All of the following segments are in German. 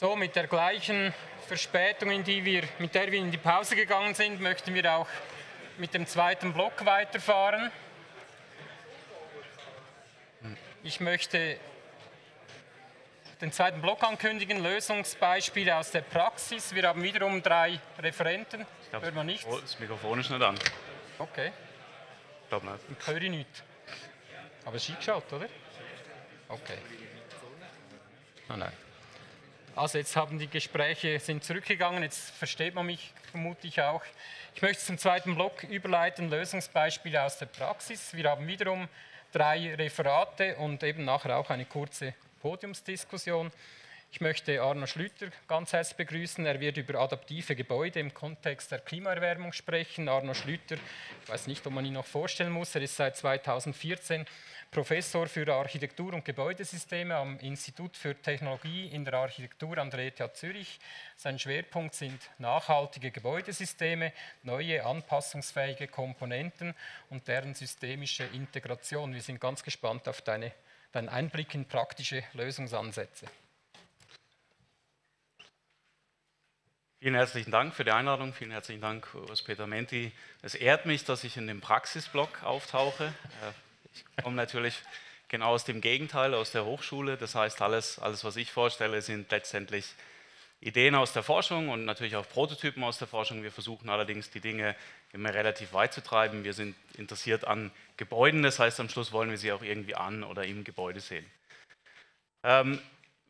So, mit der gleichen Verspätung, in die wir, mit der wir in die Pause gegangen sind, möchten wir auch mit dem zweiten Block weiterfahren. Ich möchte den zweiten Block ankündigen, Lösungsbeispiele aus der Praxis. Wir haben wiederum drei Referenten. Ich glaub, Hört man nichts? Oh, das Mikrofon ist nicht an. Okay, Ich glaube nicht. ich höre nichts. Aber es ist eingeschaltet, oder? Okay. Ah, nein. Also jetzt haben die Gespräche sind zurückgegangen, jetzt versteht man mich vermutlich auch. Ich möchte zum zweiten Block überleiten, Lösungsbeispiele aus der Praxis. Wir haben wiederum drei Referate und eben nachher auch eine kurze Podiumsdiskussion. Ich möchte Arno Schlüter ganz herzlich begrüßen. Er wird über adaptive Gebäude im Kontext der Klimaerwärmung sprechen. Arno Schlüter, ich weiß nicht, ob man ihn noch vorstellen muss, er ist seit 2014 Professor für Architektur und Gebäudesysteme am Institut für Technologie in der Architektur an der ETH Zürich. Sein Schwerpunkt sind nachhaltige Gebäudesysteme, neue anpassungsfähige Komponenten und deren systemische Integration. Wir sind ganz gespannt auf deine, deinen Einblick in praktische Lösungsansätze. Vielen herzlichen Dank für die Einladung. Vielen herzlichen Dank, Urs Peter Menti. Es ehrt mich, dass ich in dem Praxisblock auftauche. Äh, Ich komme natürlich genau aus dem Gegenteil, aus der Hochschule. Das heißt, alles, alles, was ich vorstelle, sind letztendlich Ideen aus der Forschung und natürlich auch Prototypen aus der Forschung. Wir versuchen allerdings, die Dinge immer relativ weit zu treiben. Wir sind interessiert an Gebäuden. Das heißt, am Schluss wollen wir sie auch irgendwie an oder im Gebäude sehen. Ähm,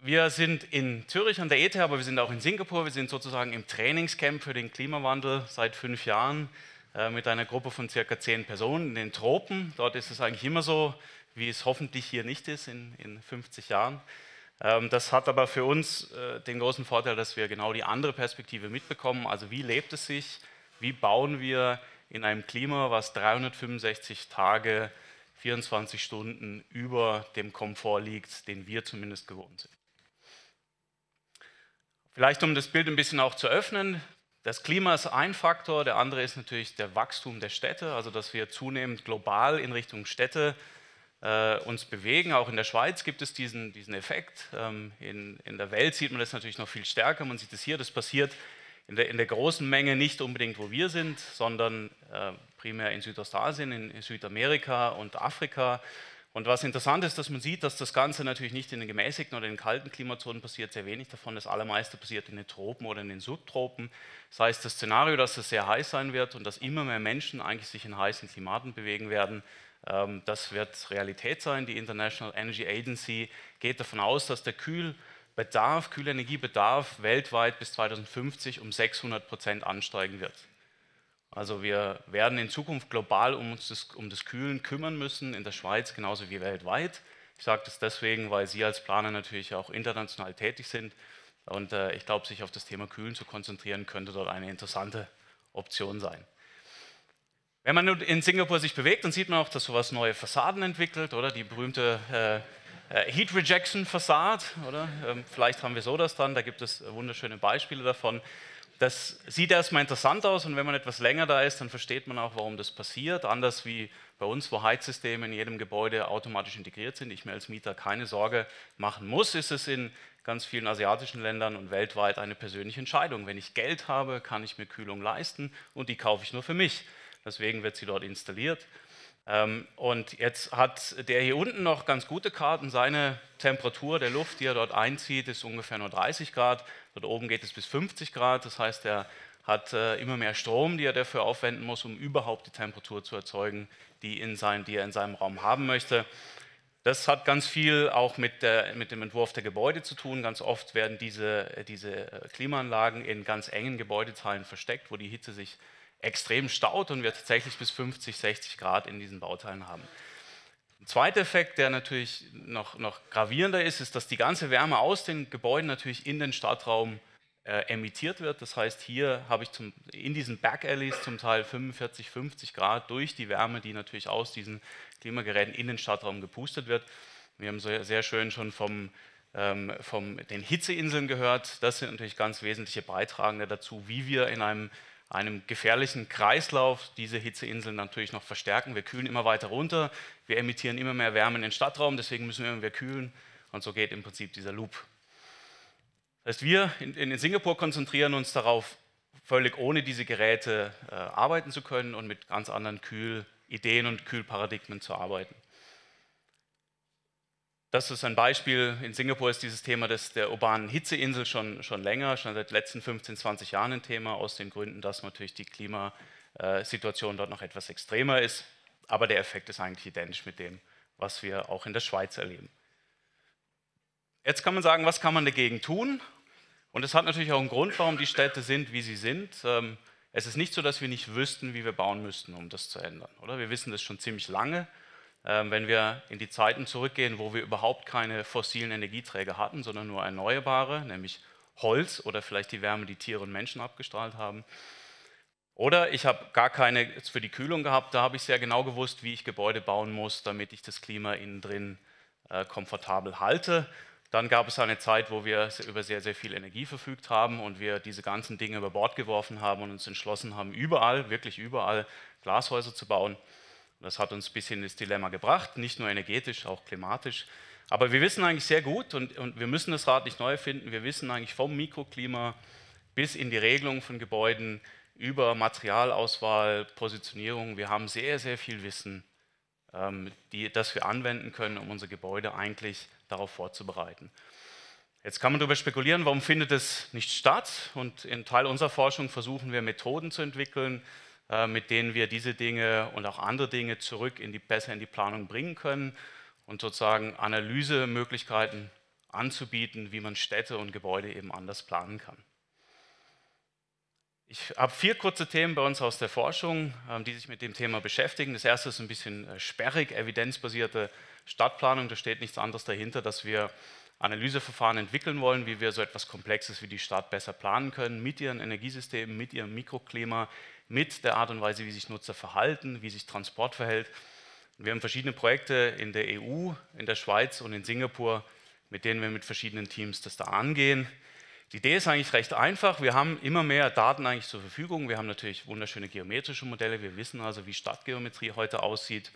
wir sind in Zürich an der ETH, aber wir sind auch in Singapur. Wir sind sozusagen im Trainingscamp für den Klimawandel seit fünf Jahren äh, mit einer Gruppe von circa zehn Personen in den Tropen. Dort ist es eigentlich immer so, wie es hoffentlich hier nicht ist in, in 50 Jahren. Ähm, das hat aber für uns äh, den großen Vorteil, dass wir genau die andere Perspektive mitbekommen. Also wie lebt es sich? Wie bauen wir in einem Klima, was 365 Tage, 24 Stunden über dem Komfort liegt, den wir zumindest gewohnt sind? Vielleicht um das Bild ein bisschen auch zu öffnen. Das Klima ist ein Faktor, der andere ist natürlich der Wachstum der Städte, also dass wir zunehmend global in Richtung Städte äh, uns bewegen. Auch in der Schweiz gibt es diesen, diesen Effekt. Ähm, in, in der Welt sieht man das natürlich noch viel stärker. Man sieht es hier, das passiert in der, in der großen Menge nicht unbedingt, wo wir sind, sondern äh, primär in Südostasien, in Südamerika und Afrika. Und was interessant ist, dass man sieht, dass das Ganze natürlich nicht in den gemäßigten oder in den kalten Klimazonen passiert, sehr wenig davon. Das allermeiste passiert in den Tropen oder in den Subtropen. Das heißt, das Szenario, dass es sehr heiß sein wird und dass immer mehr Menschen eigentlich sich in heißen Klimaten bewegen werden, ähm, das wird Realität sein. Die International Energy Agency geht davon aus, dass der Kühlbedarf, Kühlenergiebedarf weltweit bis 2050 um 600 Prozent ansteigen wird. Also wir werden in Zukunft global um, uns das, um das Kühlen kümmern müssen, in der Schweiz genauso wie weltweit. Ich sage das deswegen, weil Sie als Planer natürlich auch international tätig sind. Und äh, ich glaube, sich auf das Thema Kühlen zu konzentrieren, könnte dort eine interessante Option sein. Wenn man nun in Singapur sich bewegt, dann sieht man auch, dass sowas neue Fassaden entwickelt, oder die berühmte äh, Heat Rejection Fassade, oder ähm, vielleicht haben wir so das dann, da gibt es wunderschöne Beispiele davon. Das sieht erstmal interessant aus und wenn man etwas länger da ist, dann versteht man auch, warum das passiert. Anders wie bei uns, wo Heizsysteme in jedem Gebäude automatisch integriert sind, ich mir als Mieter keine Sorge machen muss, ist es in ganz vielen asiatischen Ländern und weltweit eine persönliche Entscheidung. Wenn ich Geld habe, kann ich mir Kühlung leisten und die kaufe ich nur für mich. Deswegen wird sie dort installiert. Ähm, und jetzt hat der hier unten noch ganz gute Karten. Seine Temperatur der Luft, die er dort einzieht, ist ungefähr nur 30 Grad. Dort oben geht es bis 50 Grad. Das heißt, er hat äh, immer mehr Strom, die er dafür aufwenden muss, um überhaupt die Temperatur zu erzeugen, die, in sein, die er in seinem Raum haben möchte. Das hat ganz viel auch mit, der, mit, dem Entwurf der Gebäude zu tun. Ganz oft werden diese, diese Klimaanlagen in ganz engen Gebäudeteilen versteckt, wo die Hitze sich extrem staut und wir tatsächlich bis 50, 60 Grad in diesen Bauteilen haben. Ein zweiter Effekt, der natürlich noch, noch gravierender ist, ist, dass die ganze Wärme aus den Gebäuden natürlich in den Stadtraum äh, emittiert wird. Das heißt, hier habe ich zum, in diesen Backalleys zum Teil 45, 50 Grad durch die Wärme, die natürlich aus diesen Klimageräten in den Stadtraum gepustet wird. Wir haben sehr, sehr schön schon vom, ähm, von den Hitzeinseln gehört. Das sind natürlich ganz wesentliche Beitragende dazu, wie wir in einem einem gefährlichen Kreislauf diese Hitzeinseln natürlich noch verstärken. Wir kühlen immer weiter runter, wir emittieren immer mehr Wärme in den Stadtraum, deswegen müssen wir mehr kühlen und so geht im Prinzip dieser Loop. Das heißt, wir in, in Singapur konzentrieren uns darauf, völlig ohne diese Geräte äh, arbeiten zu können und mit ganz anderen Kühlideen und Kühlparadigmen zu arbeiten. Das ist ein Beispiel. In Singapur ist dieses Thema des, der urbanen Hitzeinsel schon, schon länger, schon seit den letzten 15, 20 Jahren ein Thema, aus den Gründen, dass natürlich die Klimasituation dort noch etwas extremer ist. Aber der Effekt ist eigentlich identisch mit dem, was wir auch in der Schweiz erleben. Jetzt kann man sagen, was kann man dagegen tun? Und es hat natürlich auch einen Grund, warum die Städte sind, wie sie sind. Ähm, es ist nicht so, dass wir nicht wüssten, wie wir bauen müssten, um das zu ändern. Oder? Wir wissen das schon ziemlich lange. Ähm, wenn wir in die Zeiten zurückgehen, wo wir überhaupt keine fossilen Energieträger hatten, sondern nur erneuerbare, nämlich Holz oder vielleicht die Wärme, die Tiere und Menschen abgestrahlt haben. Oder ich habe gar keine für die Kühlung gehabt, da habe ich sehr genau gewusst, wie ich Gebäude bauen muss, damit ich das Klima innen drin äh, komfortabel halte. Dann gab es eine Zeit, wo wir über sehr, sehr viel Energie verfügt haben und wir diese ganzen Dinge über Bord geworfen haben und uns entschlossen haben, überall, wirklich überall Glashäuser zu bauen. Das hat uns ein bisschen ins Dilemma gebracht, nicht nur energetisch, auch klimatisch. Aber wir wissen eigentlich sehr gut und, und wir müssen das Rad nicht neu erfinden. Wir wissen eigentlich vom Mikroklima bis in die Regelung von Gebäuden über Materialauswahl, Positionierung. Wir haben sehr, sehr viel Wissen, ähm, die, das wir anwenden können, um unser Gebäude eigentlich darauf vorzubereiten. Jetzt kann man darüber spekulieren, warum findet es nicht statt? Und in Teil unserer Forschung versuchen wir Methoden zu entwickeln, äh, mit denen wir diese Dinge und auch andere Dinge zurück in die, besser in die Planung bringen können und sozusagen Analysemöglichkeiten anzubieten, wie man Städte und Gebäude eben anders planen kann. Ich habe vier kurze Themen bei uns aus der Forschung, ähm, die sich mit dem Thema beschäftigen. Das erste ist ein bisschen äh, sperrig, evidenzbasierte Stadtplanung. Da steht nichts anderes dahinter, dass wir Analyseverfahren entwickeln wollen, wie wir so etwas Komplexes wie die Stadt besser planen können, mit ihren Energiesystemen, mit ihrem Mikroklima, mit der Art und Weise, wie sich Nutzer verhalten, wie sich Transport verhält. Wir haben verschiedene Projekte in der EU, in der Schweiz und in Singapur, mit denen wir mit verschiedenen Teams das da angehen. Die Idee ist eigentlich recht einfach. Wir haben immer mehr Daten eigentlich zur Verfügung. Wir haben natürlich wunderschöne geometrische Modelle. Wir wissen also, wie Stadtgeometrie heute aussieht.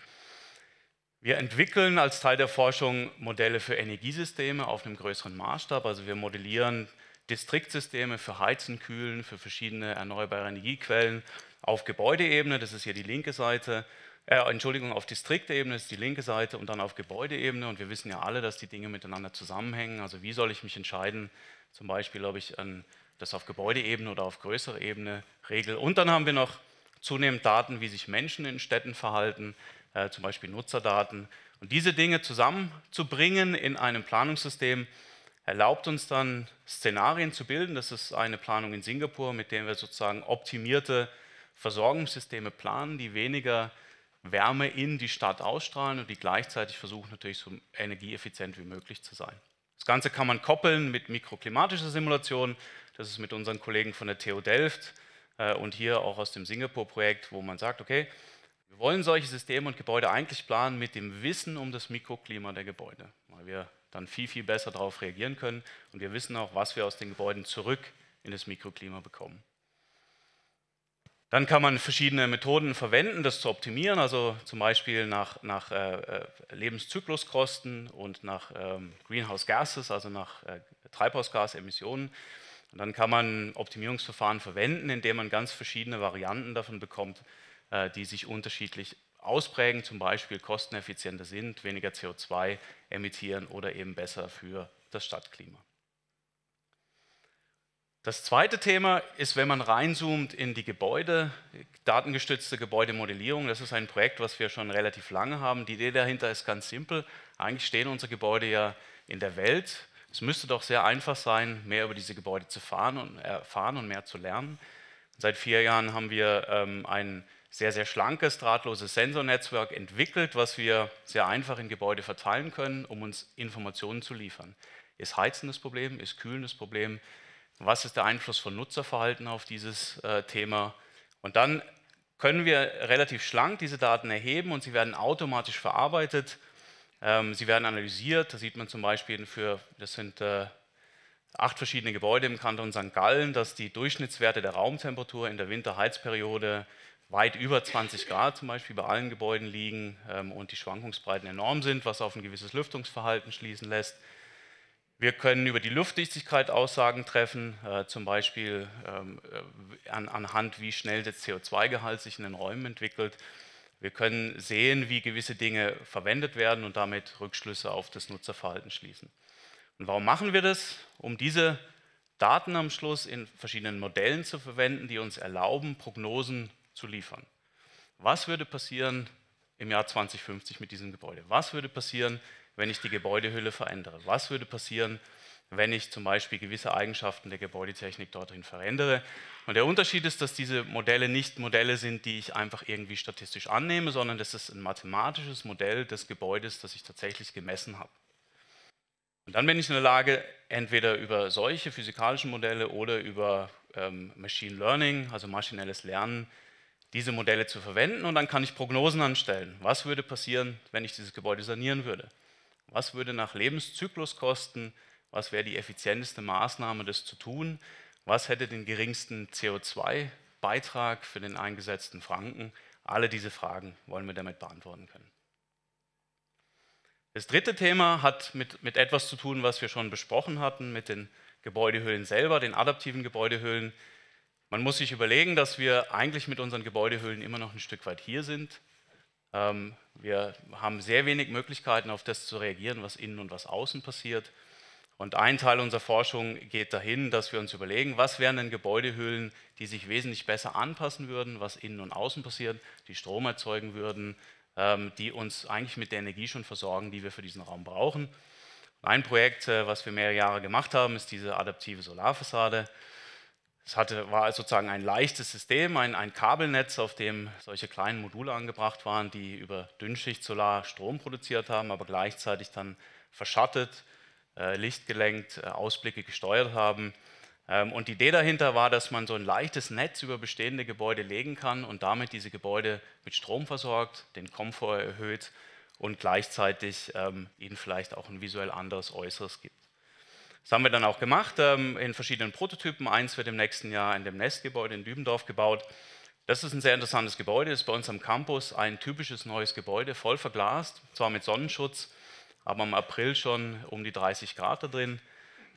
Wir entwickeln als Teil der Forschung Modelle für Energiesysteme auf einem größeren Maßstab. Also wir modellieren Distriktsysteme für Heizen, Kühlen, für verschiedene erneuerbare Energiequellen auf Gebäudeebene, das ist hier die linke Seite, äh, Entschuldigung, auf Distriktebene ist die linke Seite und dann auf Gebäudeebene. Und wir wissen ja alle, dass die Dinge miteinander zusammenhängen. Also wie soll ich mich entscheiden, zum Beispiel, ob ich an, das auf Gebäudeebene oder auf größerer Ebene regel. Und dann haben wir noch zunehmend Daten, wie sich Menschen in Städten verhalten, äh, zum Beispiel Nutzerdaten. Und diese Dinge zusammenzubringen in einem Planungssystem, erlaubt uns dann Szenarien zu bilden. Das ist eine Planung in Singapur, mit der wir sozusagen optimierte Versorgungssysteme planen, die weniger Wärme in die Stadt ausstrahlen und die gleichzeitig versuchen natürlich so energieeffizient wie möglich zu sein. Das Ganze kann man koppeln mit mikroklimatischer Simulation. Das ist mit unseren Kollegen von der TU Delft äh, und hier auch aus dem Singapur-Projekt, wo man sagt, okay, wir wollen solche Systeme und Gebäude eigentlich planen mit dem Wissen um das Mikroklima der Gebäude, weil wir dann viel, viel besser darauf reagieren können. Und wir wissen auch, was wir aus den Gebäuden zurück in das Mikroklima bekommen. Dann kann man verschiedene Methoden verwenden, das zu optimieren, also zum Beispiel nach, nach äh, äh Lebenszykluskosten und nach ähm, Greenhouse Gases, also nach äh, Treibhausgasemissionen. Und dann kann man Optimierungsverfahren verwenden, indem man ganz verschiedene Varianten davon bekommt, äh, die sich unterschiedlich ausprägen, zum Beispiel kosteneffizienter sind, weniger CO2 emittieren oder eben besser für das Stadtklima. Das zweite Thema ist, wenn man reinzoomt in die Gebäude, datengestützte Gebäudemodellierung. Das ist ein Projekt, was wir schon relativ lange haben. Die Idee dahinter ist ganz simpel. Eigentlich stehen unsere Gebäude ja in der Welt. Es müsste doch sehr einfach sein, mehr über diese Gebäude zu fahren und erfahren und mehr zu lernen. Seit vier Jahren haben wir ähm, ein sehr, sehr schlankes, drahtloses Sensornetzwerk entwickelt, was wir sehr einfach in Gebäude verteilen können, um uns Informationen zu liefern. Ist Heizen das Problem? Ist Kühlen das Problem? Was ist der Einfluss von Nutzerverhalten auf dieses äh, Thema? Und dann können wir relativ schlank diese Daten erheben und sie werden automatisch verarbeitet. Ähm, sie werden analysiert. Da sieht man zum Beispiel für, das sind äh, acht verschiedene Gebäude im Kanton St. Gallen, dass die Durchschnittswerte der Raumtemperatur in der Winterheizperiode weit über 20 Grad zum Beispiel bei allen Gebäuden liegen ähm, und die Schwankungsbreiten enorm sind, was auf ein gewisses Lüftungsverhalten schließen lässt. Wir können über die Luftdichtigkeit Aussagen treffen, äh, zum Beispiel ähm, äh, an, anhand, wie schnell der CO2-Gehalt sich in den Räumen entwickelt. Wir können sehen, wie gewisse Dinge verwendet werden und damit Rückschlüsse auf das Nutzerverhalten schließen. Und warum machen wir das? Um diese Daten am Schluss in verschiedenen Modellen zu verwenden, die uns erlauben, Prognosen zu liefern. Was würde passieren im Jahr 2050 mit diesem Gebäude? Was würde passieren, wenn ich die Gebäudehülle verändere? Was würde passieren, wenn ich zum Beispiel gewisse Eigenschaften der Gebäudetechnik dort drin verändere? Und der Unterschied ist, dass diese Modelle nicht Modelle sind, die ich einfach irgendwie statistisch annehme, sondern das ist ein mathematisches Modell des Gebäudes, das ich tatsächlich gemessen habe. Und dann bin ich in der Lage, entweder über solche physikalischen Modelle oder über ähm, Machine Learning, also maschinelles Lernen, diese Modelle zu verwenden und dann kann ich Prognosen anstellen. Was würde passieren, wenn ich dieses Gebäude sanieren würde? Was würde nach Lebenszyklus kosten? Was wäre die effizienteste Maßnahme, das zu tun? Was hätte den geringsten CO2-Beitrag für den eingesetzten Franken? Alle diese Fragen wollen wir damit beantworten können. Das dritte Thema hat mit, mit etwas zu tun, was wir schon besprochen hatten, mit den Gebäudehöhlen selber, den adaptiven Gebäudehöhlen. Man muss sich überlegen, dass wir eigentlich mit unseren Gebäudehöhlen immer noch ein Stück weit hier sind. Ähm, wir haben sehr wenig Möglichkeiten, auf das zu reagieren, was innen und was außen passiert. Und ein Teil unserer Forschung geht dahin, dass wir uns überlegen, was wären denn Gebäudehöhlen, die sich wesentlich besser anpassen würden, was innen und außen passiert, die Strom erzeugen würden, ähm, die uns eigentlich mit der Energie schon versorgen, die wir für diesen Raum brauchen. Ein Projekt, äh, was wir mehrere Jahre gemacht haben, ist diese adaptive Solarfassade. Es hatte, war sozusagen ein leichtes System, ein, ein, Kabelnetz, auf dem solche kleinen Module angebracht waren, die über Dünnschicht-Solar Strom produziert haben, aber gleichzeitig dann verschattet, äh, lichtgelenkt, äh, Ausblicke gesteuert haben. Ähm, und die Idee dahinter war, dass man so ein leichtes Netz über bestehende Gebäude legen kann und damit diese Gebäude mit Strom versorgt, den Komfort erhöht und gleichzeitig ähm, ihnen vielleicht auch ein visuell anderes Äußeres gibt. Das haben wir dann auch gemacht ähm, in verschiedenen Prototypen. Eins wird im nächsten Jahr in dem Nestgebäude in Dübendorf gebaut. Das ist ein sehr interessantes Gebäude, ist bei uns am Campus ein typisches neues Gebäude, voll verglast, zwar mit Sonnenschutz, aber im April schon um die 30 Grad da drin.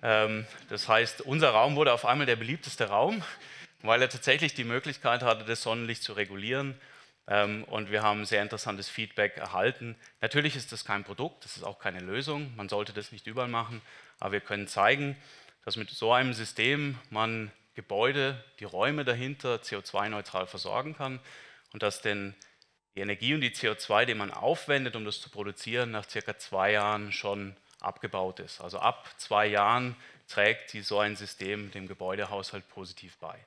Ähm, das heißt, unser Raum wurde auf einmal der beliebteste Raum, weil er tatsächlich die Möglichkeit hatte, das Sonnenlicht zu regulieren. Ähm, und wir haben sehr interessantes Feedback erhalten. Natürlich ist das kein Produkt, das ist auch keine Lösung. Man sollte das nicht überall machen. Aber wir können zeigen, dass mit so einem System man Gebäude, die Räume dahinter CO2-neutral versorgen kann und dass denn die Energie und die CO2, die man aufwendet, um das zu produzieren, nach circa zwei Jahren schon abgebaut ist. Also ab zwei Jahren trägt so ein System dem Gebäudehaushalt positiv bei.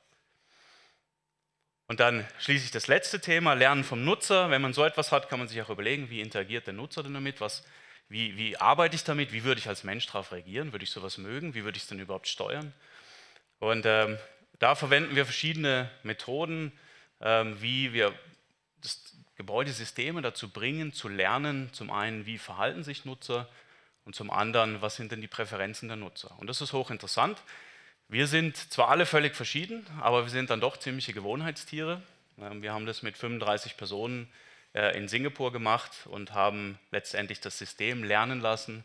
Und dann schließlich das letzte Thema, Lernen vom Nutzer. Wenn man so etwas hat, kann man sich auch überlegen, wie interagiert der Nutzer denn damit, was, wie, wie arbeite ich damit, wie würde ich als Mensch darauf reagieren, würde ich sowas mögen, wie würde ich es denn überhaupt steuern. Und ähm, da verwenden wir verschiedene Methoden, ähm, wie wir das Gebäudesysteme dazu bringen, zu lernen, zum einen, wie verhalten sich Nutzer, und zum anderen, was sind denn die Präferenzen der Nutzer. Und das ist hochinteressant. Wir sind zwar alle völlig verschieden, aber wir sind dann doch ziemliche Gewohnheitstiere. Ähm, wir haben das mit 35 Personen in Singapur gemacht und haben letztendlich das System lernen lassen,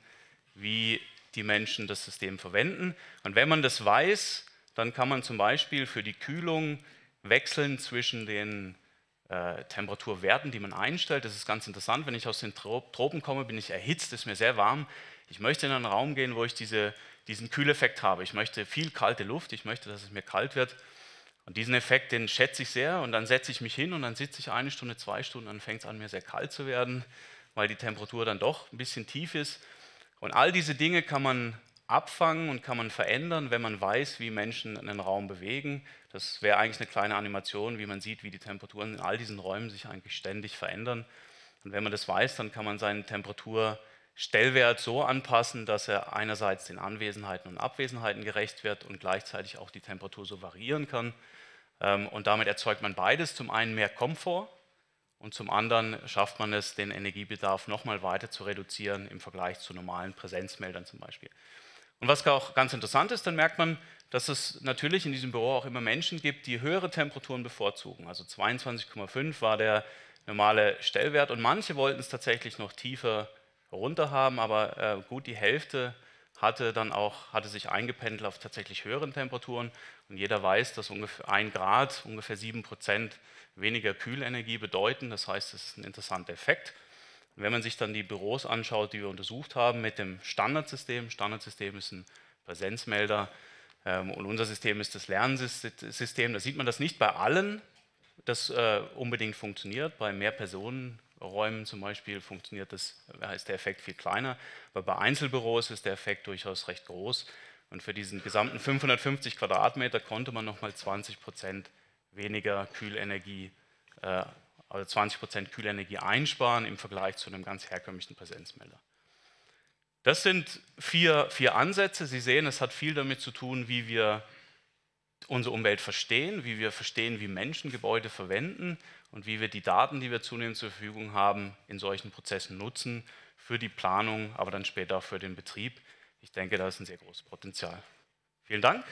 wie die Menschen das System verwenden. Und wenn man das weiß, dann kann man zum Beispiel für die Kühlung wechseln zwischen den äh, Temperaturwerten, die man einstellt. Das ist ganz interessant. Wenn ich aus den Tropen komme, bin ich erhitzt, ist mir sehr warm. Ich möchte in einen Raum gehen, wo ich diese, diesen Kühleffekt habe. Ich möchte viel kalte Luft, ich möchte, dass es mir kalt wird. Und diesen Effekt, den schätze ich sehr. Und dann setze ich mich hin und dann sitze ich eine Stunde, zwei Stunden, dann fängt es an, mir sehr kalt zu werden, weil die Temperatur dann doch ein bisschen tief ist. Und all diese Dinge kann man abfangen und kann man verändern, wenn man weiß, wie Menschen einen Raum bewegen. Das wäre eigentlich eine kleine Animation, wie man sieht, wie die Temperaturen in all diesen Räumen sich eigentlich ständig verändern. Und wenn man das weiß, dann kann man seinen Temperaturstellwert so anpassen, dass er einerseits den Anwesenheiten und Abwesenheiten gerecht wird und gleichzeitig auch die Temperatur so variieren kann. Ähm, und damit erzeugt man beides. Zum einen mehr Komfort und zum anderen schafft man es, den Energiebedarf nochmal weiter zu reduzieren im Vergleich zu normalen Präsenzmeldern zum Beispiel. Und was auch ganz interessant ist, dann merkt man, dass es natürlich in diesem Büro auch immer Menschen gibt, die höhere Temperaturen bevorzugen. Also 22,5 war der normale Stellwert und manche wollten es tatsächlich noch tiefer runter haben, aber äh, gut die Hälfte hatte dann auch hatte sich eingependelt auf tatsächlich höheren Temperaturen. Und jeder weiß, dass ungefähr ein Grad, ungefähr sieben Prozent weniger Kühlenergie bedeuten. Das heißt, es ist ein interessanter Effekt. Und wenn man sich dann die Büros anschaut, die wir untersucht haben mit dem Standardsystem, Standardsystem ist ein Präsenzmelder ähm, und unser System ist das Lernsystem, da sieht man das nicht bei allen, das äh, unbedingt funktioniert. Bei mehr Personenräumen zum Beispiel funktioniert das, ist der Effekt viel kleiner, aber bei Einzelbüros ist der Effekt durchaus recht groß. Und für diesen gesamten 550 Quadratmeter konnte man nochmal 20 Prozent weniger Kühlenergie, äh, also 20 Prozent Kühlenergie einsparen im Vergleich zu einem ganz herkömmlichen Präsenzmelder. Das sind vier, vier Ansätze. Sie sehen, es hat viel damit zu tun, wie wir unsere Umwelt verstehen, wie wir verstehen, wie Menschen Gebäude verwenden und wie wir die Daten, die wir zunehmend zur Verfügung haben, in solchen Prozessen nutzen für die Planung, aber dann später auch für den Betrieb. Ich denke, da ist ein sehr großes Potenzial. Vielen Dank.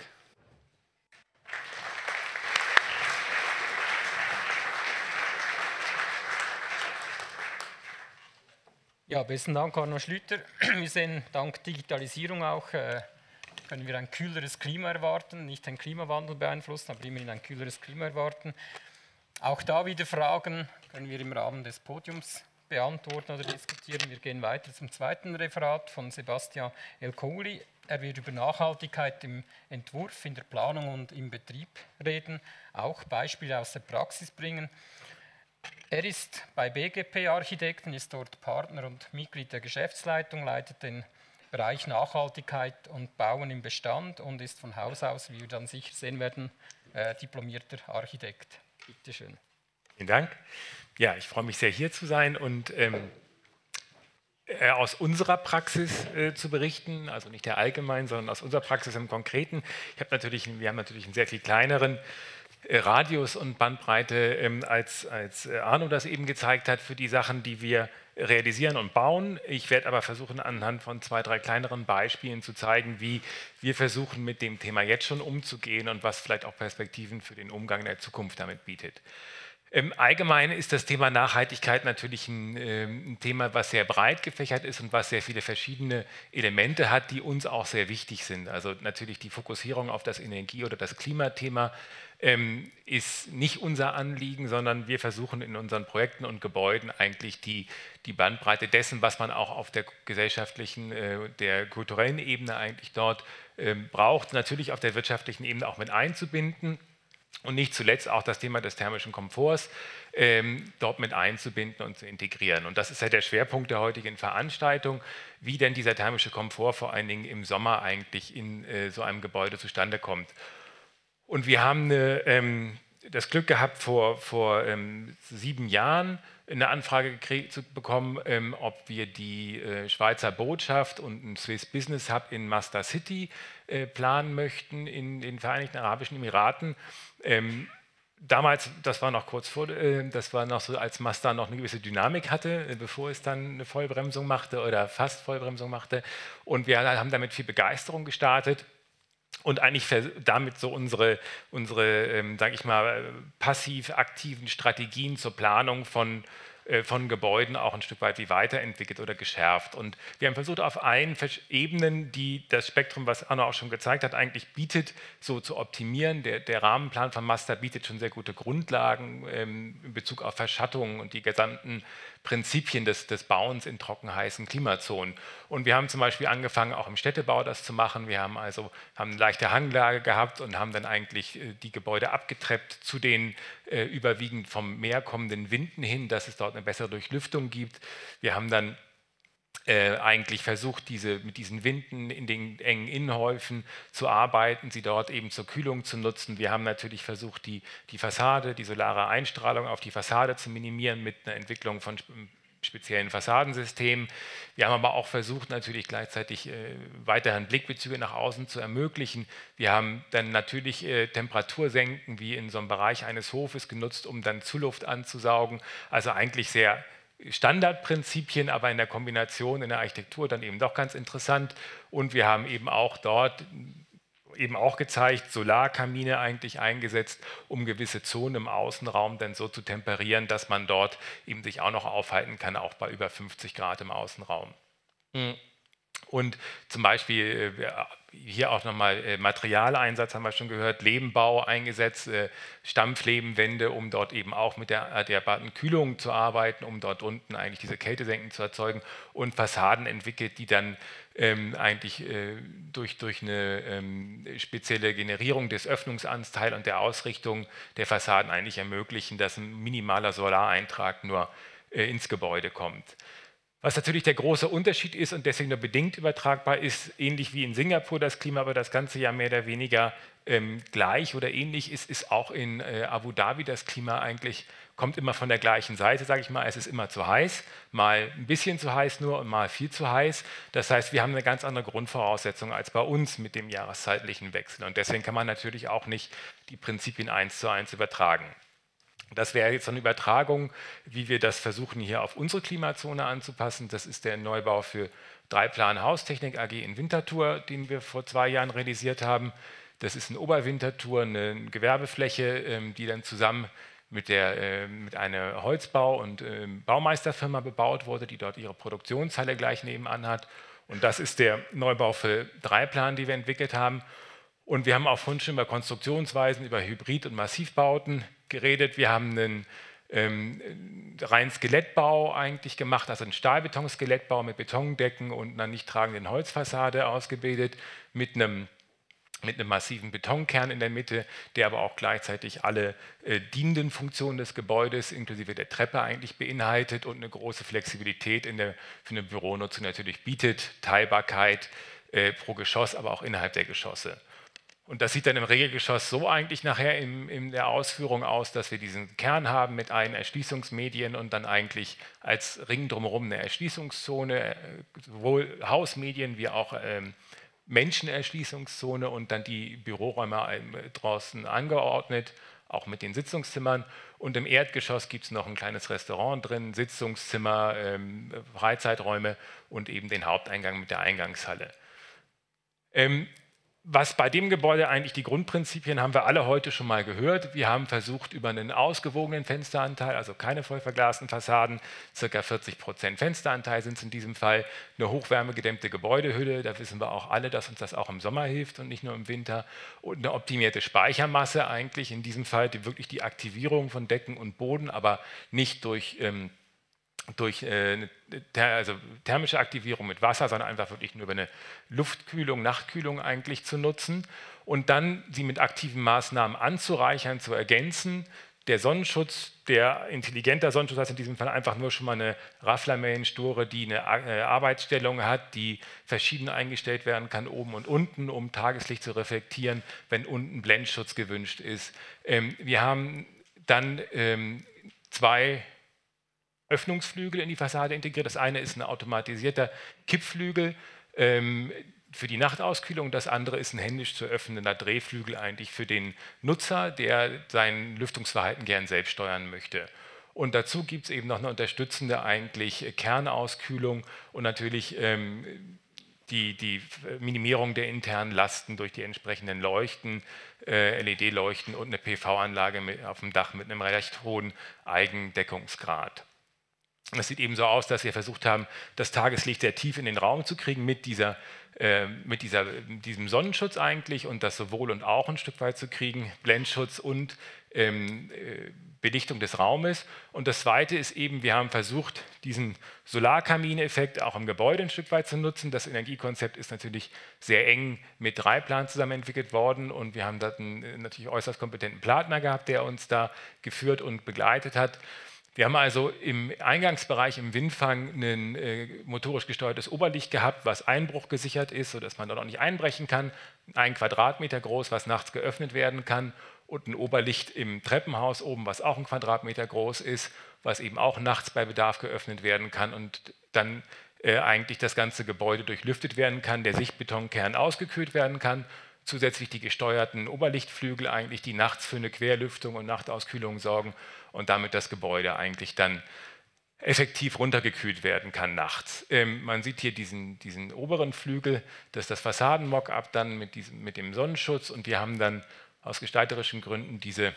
Ja, besten Dank, Arno Schlüter. Wir sehen dank Digitalisierung auch, äh, können wir ein kühleres Klima erwarten, nicht den Klimawandel beeinflussen, aber immerhin ein kühleres Klima erwarten. Auch da wieder Fragen können wir im Rahmen des Podiums beantworten oder diskutieren. Wir gehen weiter zum zweiten Referat von Sebastian Elkouli. Er wird über Nachhaltigkeit im Entwurf, in der Planung und im Betrieb reden, auch Beispiele aus der Praxis bringen. Er ist bei BGP Architekten, ist dort Partner und Mitglied der Geschäftsleitung, leitet den Bereich Nachhaltigkeit und Bauen im Bestand und ist von Haus aus, wie wir dann sicher sehen werden, äh, diplomierter Architekt. Bitte schön. Vielen Dank. Ja, ich freue mich sehr, hier zu sein und ähm, äh, aus unserer Praxis äh, zu berichten, also nicht der allgemeinen, sondern aus unserer Praxis im Konkreten. Ich habe natürlich, wir haben natürlich einen sehr viel kleineren Radius und Bandbreite, ähm, als, als äh, Arno das eben gezeigt hat, für die Sachen, die wir realisieren und bauen. Ich werde aber versuchen, anhand von zwei, drei kleineren Beispielen zu zeigen, wie wir versuchen, mit dem Thema jetzt schon umzugehen und was vielleicht auch Perspektiven für den Umgang in der Zukunft damit bietet. Im Allgemeinen ist das Thema Nachhaltigkeit natürlich ein, äh, ein, Thema, was sehr breit gefächert ist und was sehr viele verschiedene Elemente hat, die uns auch sehr wichtig sind. Also natürlich die Fokussierung auf das Energie- oder das Klimathema ähm, ist nicht unser Anliegen, sondern wir versuchen in unseren Projekten und Gebäuden eigentlich die, die Bandbreite dessen, was man auch auf der gesellschaftlichen, äh, der kulturellen Ebene eigentlich dort äh, braucht, natürlich auf der wirtschaftlichen Ebene auch mit einzubinden und nicht zuletzt auch das Thema des thermischen Komforts ähm, dort mit einzubinden und zu integrieren. Und das ist ja der Schwerpunkt der heutigen Veranstaltung, wie denn dieser thermische Komfort vor allen Dingen im Sommer eigentlich in äh, so einem Gebäude zustande kommt. Und wir haben eine, ähm, das Glück gehabt, vor, vor ähm, sieben Jahren eine Anfrage zu bekommen, ähm, ob wir die äh, Schweizer Botschaft und ein Swiss Business Hub in Master City äh, planen möchten in den Vereinigten Arabischen Emiraten. Ähm, damals, das war noch kurz vor, äh, das war noch so, als Mazda noch eine gewisse Dynamik hatte, äh, bevor es dann eine Vollbremsung machte oder fast Vollbremsung machte. Und wir haben damit viel Begeisterung gestartet und eigentlich damit so unsere, unsere ähm, sage ich mal, passiv-aktiven Strategien zur Planung von äh, von Gebäuden auch ein Stück weit wie weiterentwickelt oder geschärft. Und wir haben versucht, auf allen Ebenen, die das Spektrum, was Anna auch schon gezeigt hat, eigentlich bietet, so zu optimieren. Der, der Rahmenplan von Master bietet schon sehr gute Grundlagen ähm, in Bezug auf Verschattung und die gesamten Prinzipien des, des Bauens in trockenheißen Klimazonen. Und wir haben zum Beispiel angefangen, auch im Städtebau das zu machen. Wir haben also haben eine leichte Hanglage gehabt und haben dann eigentlich äh, die Gebäude abgetreppt zu den äh, überwiegend vom Meer kommenden Winden hin, dass es dort eine bessere Durchlüftung gibt. Wir haben dann äh, eigentlich versucht, diese, mit diesen Winden in den engen Innenhäufen zu arbeiten, sie dort eben zur Kühlung zu nutzen. Wir haben natürlich versucht, die, die Fassade, die solare Einstrahlung auf die Fassade zu minimieren mit einer Entwicklung von speziellen Fassadensystemen. Wir haben aber auch versucht, natürlich gleichzeitig äh, weiterhin Blickbezüge nach außen zu ermöglichen. Wir haben dann natürlich äh, Temperatursenken wie in so einem Bereich eines Hofes genutzt, um dann Zuluft anzusaugen. Also eigentlich sehr Standardprinzipien, aber in der Kombination in der Architektur dann eben doch ganz interessant. Und wir haben eben auch dort eben auch gezeigt, Solarkamine eigentlich eingesetzt, um gewisse Zonen im Außenraum dann so zu temperieren, dass man dort eben sich auch noch aufhalten kann, auch bei über 50 Grad im Außenraum. Hm. Und zum Beispiel äh, hier auch nochmal äh, Materialeinsatz, haben wir schon gehört, Lebenbau eingesetzt, äh, Stampflebenwände, um dort eben auch mit der adäquaten Kühlung zu arbeiten, um dort unten eigentlich diese Kältesenken zu erzeugen und Fassaden entwickelt, die dann ähm, eigentlich durch, durch eine ähm, spezielle Generierung des Öffnungsanteils und der Ausrichtung der Fassaden eigentlich ermöglichen, dass ein minimaler Solareintrag nur ins Gebäude kommt. Was natürlich der große Unterschied ist und deswegen nur bedingt übertragbar ist, ähnlich wie in Singapur das Klima aber das ganze Jahr mehr oder weniger ähm, gleich oder ähnlich ist, ist auch in äh, Abu Dhabi das Klima eigentlich, kommt immer von der gleichen Seite, sage ich mal. Es ist immer zu heiß, mal ein bisschen zu heiß nur und mal viel zu heiß. Das heißt, wir haben eine ganz andere Grundvoraussetzung als bei uns mit dem jahreszeitlichen Wechsel. Und deswegen kann man natürlich auch nicht die Prinzipien eins zu eins übertragen. Das wäre jetzt eine Übertragung, wie wir das versuchen, hier auf unsere Klimazone anzupassen. Das ist der Neubau für Dreiplan Haustechnik AG in Winterthur, den wir vor zwei Jahren realisiert haben. Das ist eine Oberwinterthur, eine Gewerbefläche, ähm, die dann zusammen mit, der, ähm, mit einer Holzbau- und ähm, Baumeisterfirma bebaut wurde, die dort ihre Produktionshalle gleich nebenan hat. Und das ist der Neubau für Dreiplan, den wir entwickelt haben. Und wir haben auch vorhin schon über Konstruktionsweisen, über Hybrid- und Massivbauten geredet. Wir haben einen ähm, rein Skelettbau eigentlich gemacht, also einen Stahlbeton-Skelettbau mit Betondecken und einer nicht tragenden Holzfassade ausgebildet, mit einem, mit einem massiven Betonkern in der Mitte, der aber auch gleichzeitig alle äh, dienenden Funktionen des Gebäudes inklusive der Treppe eigentlich beinhaltet und eine große Flexibilität in der, für eine Büronutzung natürlich bietet, Teilbarkeit äh, pro Geschoss, aber auch innerhalb der Geschosse. Und das sieht dann im Regelgeschoss so eigentlich nachher in, in, der Ausführung aus, dass wir diesen Kern haben mit allen Erschließungsmedien und dann eigentlich als Ring drumherum eine Erschließungszone, sowohl Hausmedien wie auch ähm, Menschenerschließungszone und dann die Büroräume ähm, draußen angeordnet, auch mit den Sitzungszimmern. Und im Erdgeschoss gibt es noch ein kleines Restaurant drin, Sitzungszimmer, ähm, Freizeiträume und eben den Haupteingang mit der Eingangshalle. Ähm, was bei dem Gebäude eigentlich die Grundprinzipien haben wir alle heute schon mal gehört. Wir haben versucht, über einen ausgewogenen Fensteranteil, also keine voll verglasten Fassaden, ca. 40 Prozent Fensteranteil sind es in diesem Fall, eine hochwärmegedämmte Gebäudehülle, da wissen wir auch alle, dass uns das auch im Sommer hilft und nicht nur im Winter, und eine optimierte Speichermasse eigentlich in diesem Fall, die wirklich die Aktivierung von Decken und Boden, aber nicht durch ähm, durch äh, also thermische Aktivierung mit Wasser, sondern einfach wirklich nur über eine Luftkühlung, Nachtkühlung eigentlich zu nutzen und dann sie mit aktiven Maßnahmen anzureichern, zu ergänzen. Der Sonnenschutz, der intelligenter Sonnenschutz heißt in diesem Fall einfach nur schon mal eine Rafflamellenstore, die eine äh, Arbeitsstellung hat, die verschieden eingestellt werden kann, oben und unten, um Tageslicht zu reflektieren, wenn unten Blendschutz gewünscht ist. Ähm, wir haben dann ähm, zwei Öffnungsflügel in die Fassade integriert. Das eine ist ein automatisierter Kippflügel ähm, für die Nachtauskühlung, das andere ist ein händisch zu öffnender Drehflügel eigentlich für den Nutzer, der sein Lüftungsverhalten gern selbst steuern möchte. Und dazu gibt es eben noch eine unterstützende eigentlich Kernauskühlung und natürlich ähm, die, die, Minimierung der internen Lasten durch die entsprechenden Leuchten, äh, LED-Leuchten und eine PV-Anlage auf dem Dach mit einem recht hohen Eigendeckungsgrad. Das sieht eben so aus, dass wir versucht haben, das Tageslicht sehr tief in den Raum zu kriegen mit, dieser, äh, mit dieser, diesem Sonnenschutz eigentlich und das sowohl und auch ein Stück weit zu kriegen, Blendschutz und ähm, äh, Belichtung des Raumes. Und das Zweite ist eben, wir haben versucht, diesen Solarkamineffekt auch im Gebäude ein Stück weit zu nutzen. Das Energiekonzept ist natürlich sehr eng mit Dreiplan zusammen entwickelt worden und wir haben da einen äh, natürlich äußerst kompetenten Partner gehabt, der uns da geführt und begleitet hat. Wir haben also im Eingangsbereich im Windfang ein äh, motorisch gesteuertes Oberlicht gehabt, was Einbruch gesichert ist, sodass man dort auch nicht einbrechen kann. Ein Quadratmeter groß, was nachts geöffnet werden kann. Und ein Oberlicht im Treppenhaus oben, was auch ein Quadratmeter groß ist, was eben auch nachts bei Bedarf geöffnet werden kann und dann äh, eigentlich das ganze Gebäude durchlüftet werden kann, der Sichtbetonkern ausgekühlt werden kann zusätzlich die gesteuerten Oberlichtflügel eigentlich, die nachts für eine Querlüftung und Nachtauskühlung sorgen und damit das Gebäude eigentlich dann effektiv runtergekühlt werden kann nachts. Ähm, man sieht hier diesen, diesen oberen Flügel, das ist das Fassaden-Mockup dann mit, diesem, mit dem Sonnenschutz und wir haben dann aus gestalterischen Gründen diese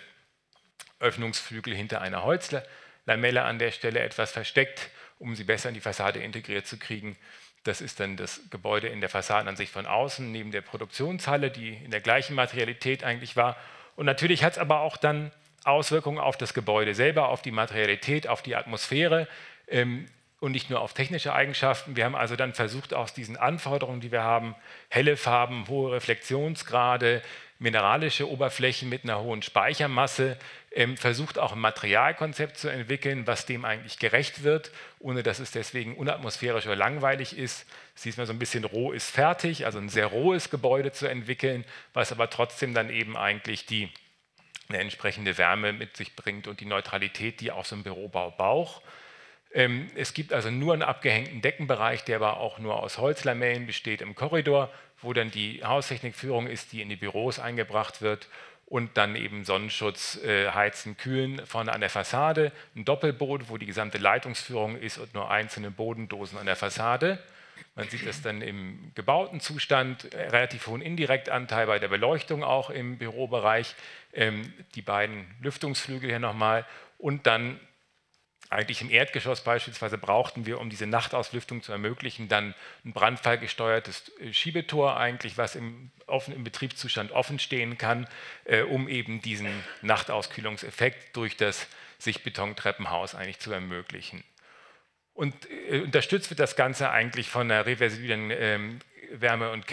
Öffnungsflügel hinter einer Holzlamelle an der Stelle etwas versteckt, um sie besser in die Fassade integriert zu kriegen Das ist dann das Gebäude in der Fassadenansicht von außen, neben der Produktionshalle, die in der gleichen Materialität eigentlich war. Und natürlich hat es aber auch dann Auswirkungen auf das Gebäude selber, auf die Materialität, auf die Atmosphäre. Ähm, und nicht nur auf technische Eigenschaften. Wir haben also dann versucht, aus diesen Anforderungen, die wir haben, helle Farben, hohe Reflexionsgrade, mineralische Oberflächen mit einer hohen Speichermasse, ähm, versucht auch ein Materialkonzept zu entwickeln, was dem eigentlich gerecht wird, ohne dass es deswegen unatmosphärisch oder langweilig ist. Siehst mal so ein bisschen roh ist fertig, also ein sehr rohes Gebäude zu entwickeln, was aber trotzdem dann eben eigentlich die eine entsprechende Wärme mit sich bringt und die Neutralität, die auch so ein Bürobau braucht. Ähm, es gibt also nur einen abgehängten Deckenbereich, der aber auch nur aus Holzlamellen besteht im Korridor, wo dann die Haustechnikführung ist, die in die Büros eingebracht wird und dann eben Sonnenschutz, äh, Heizen, Kühlen vorne an der Fassade, ein Doppelboot, wo die gesamte Leitungsführung ist und nur einzelne Bodendosen an der Fassade. Man sieht das dann im gebauten Zustand, äh, relativ hohen Indirektanteil bei der Beleuchtung auch im Bürobereich, die beiden Lüftungsflügel hier nochmal und dann eigentlich im Erdgeschoss beispielsweise brauchten wir, um diese Nachtauslüftung zu ermöglichen, dann ein brandfallgesteuertes äh, Schiebetor eigentlich, was im, offen, im Betriebszustand offen stehen kann, äh, um eben diesen Nachtauskühlungseffekt durch das Sichtbetontreppenhaus eigentlich zu ermöglichen. Und äh, unterstützt wird das Ganze eigentlich von einer reversiblen äh, Wärme- und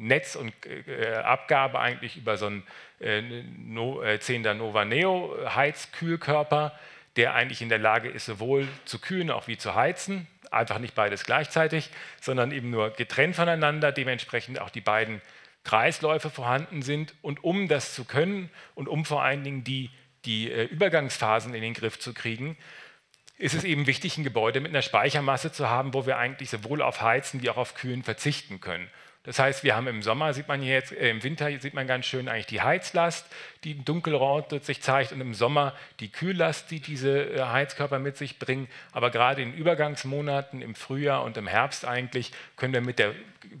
Kältenetz und äh, Abgabe eigentlich über so einen äh, no, 10er Nova Neo Heizkühlkörper, der eigentlich in der Lage ist, sowohl zu kühlen auch wie zu heizen. Einfach nicht beides gleichzeitig, sondern eben nur getrennt voneinander, dementsprechend auch die beiden Kreisläufe vorhanden sind. Und um das zu können und um vor allen Dingen die, die äh, Übergangsphasen in den Griff zu kriegen, ist es eben wichtig, ein Gebäude mit einer Speichermasse zu haben, wo wir eigentlich sowohl auf Heizen wie auch auf Kühlen verzichten können. Das heißt, wir haben im Sommer, sieht man hier jetzt, äh, im Winter sieht man ganz schön eigentlich die Heizlast, die im Dunkelrot sich zeigt und im Sommer die Kühllast, die diese äh, Heizkörper mit sich bringen. Aber gerade in Übergangsmonaten, im Frühjahr und im Herbst eigentlich, können wir mit der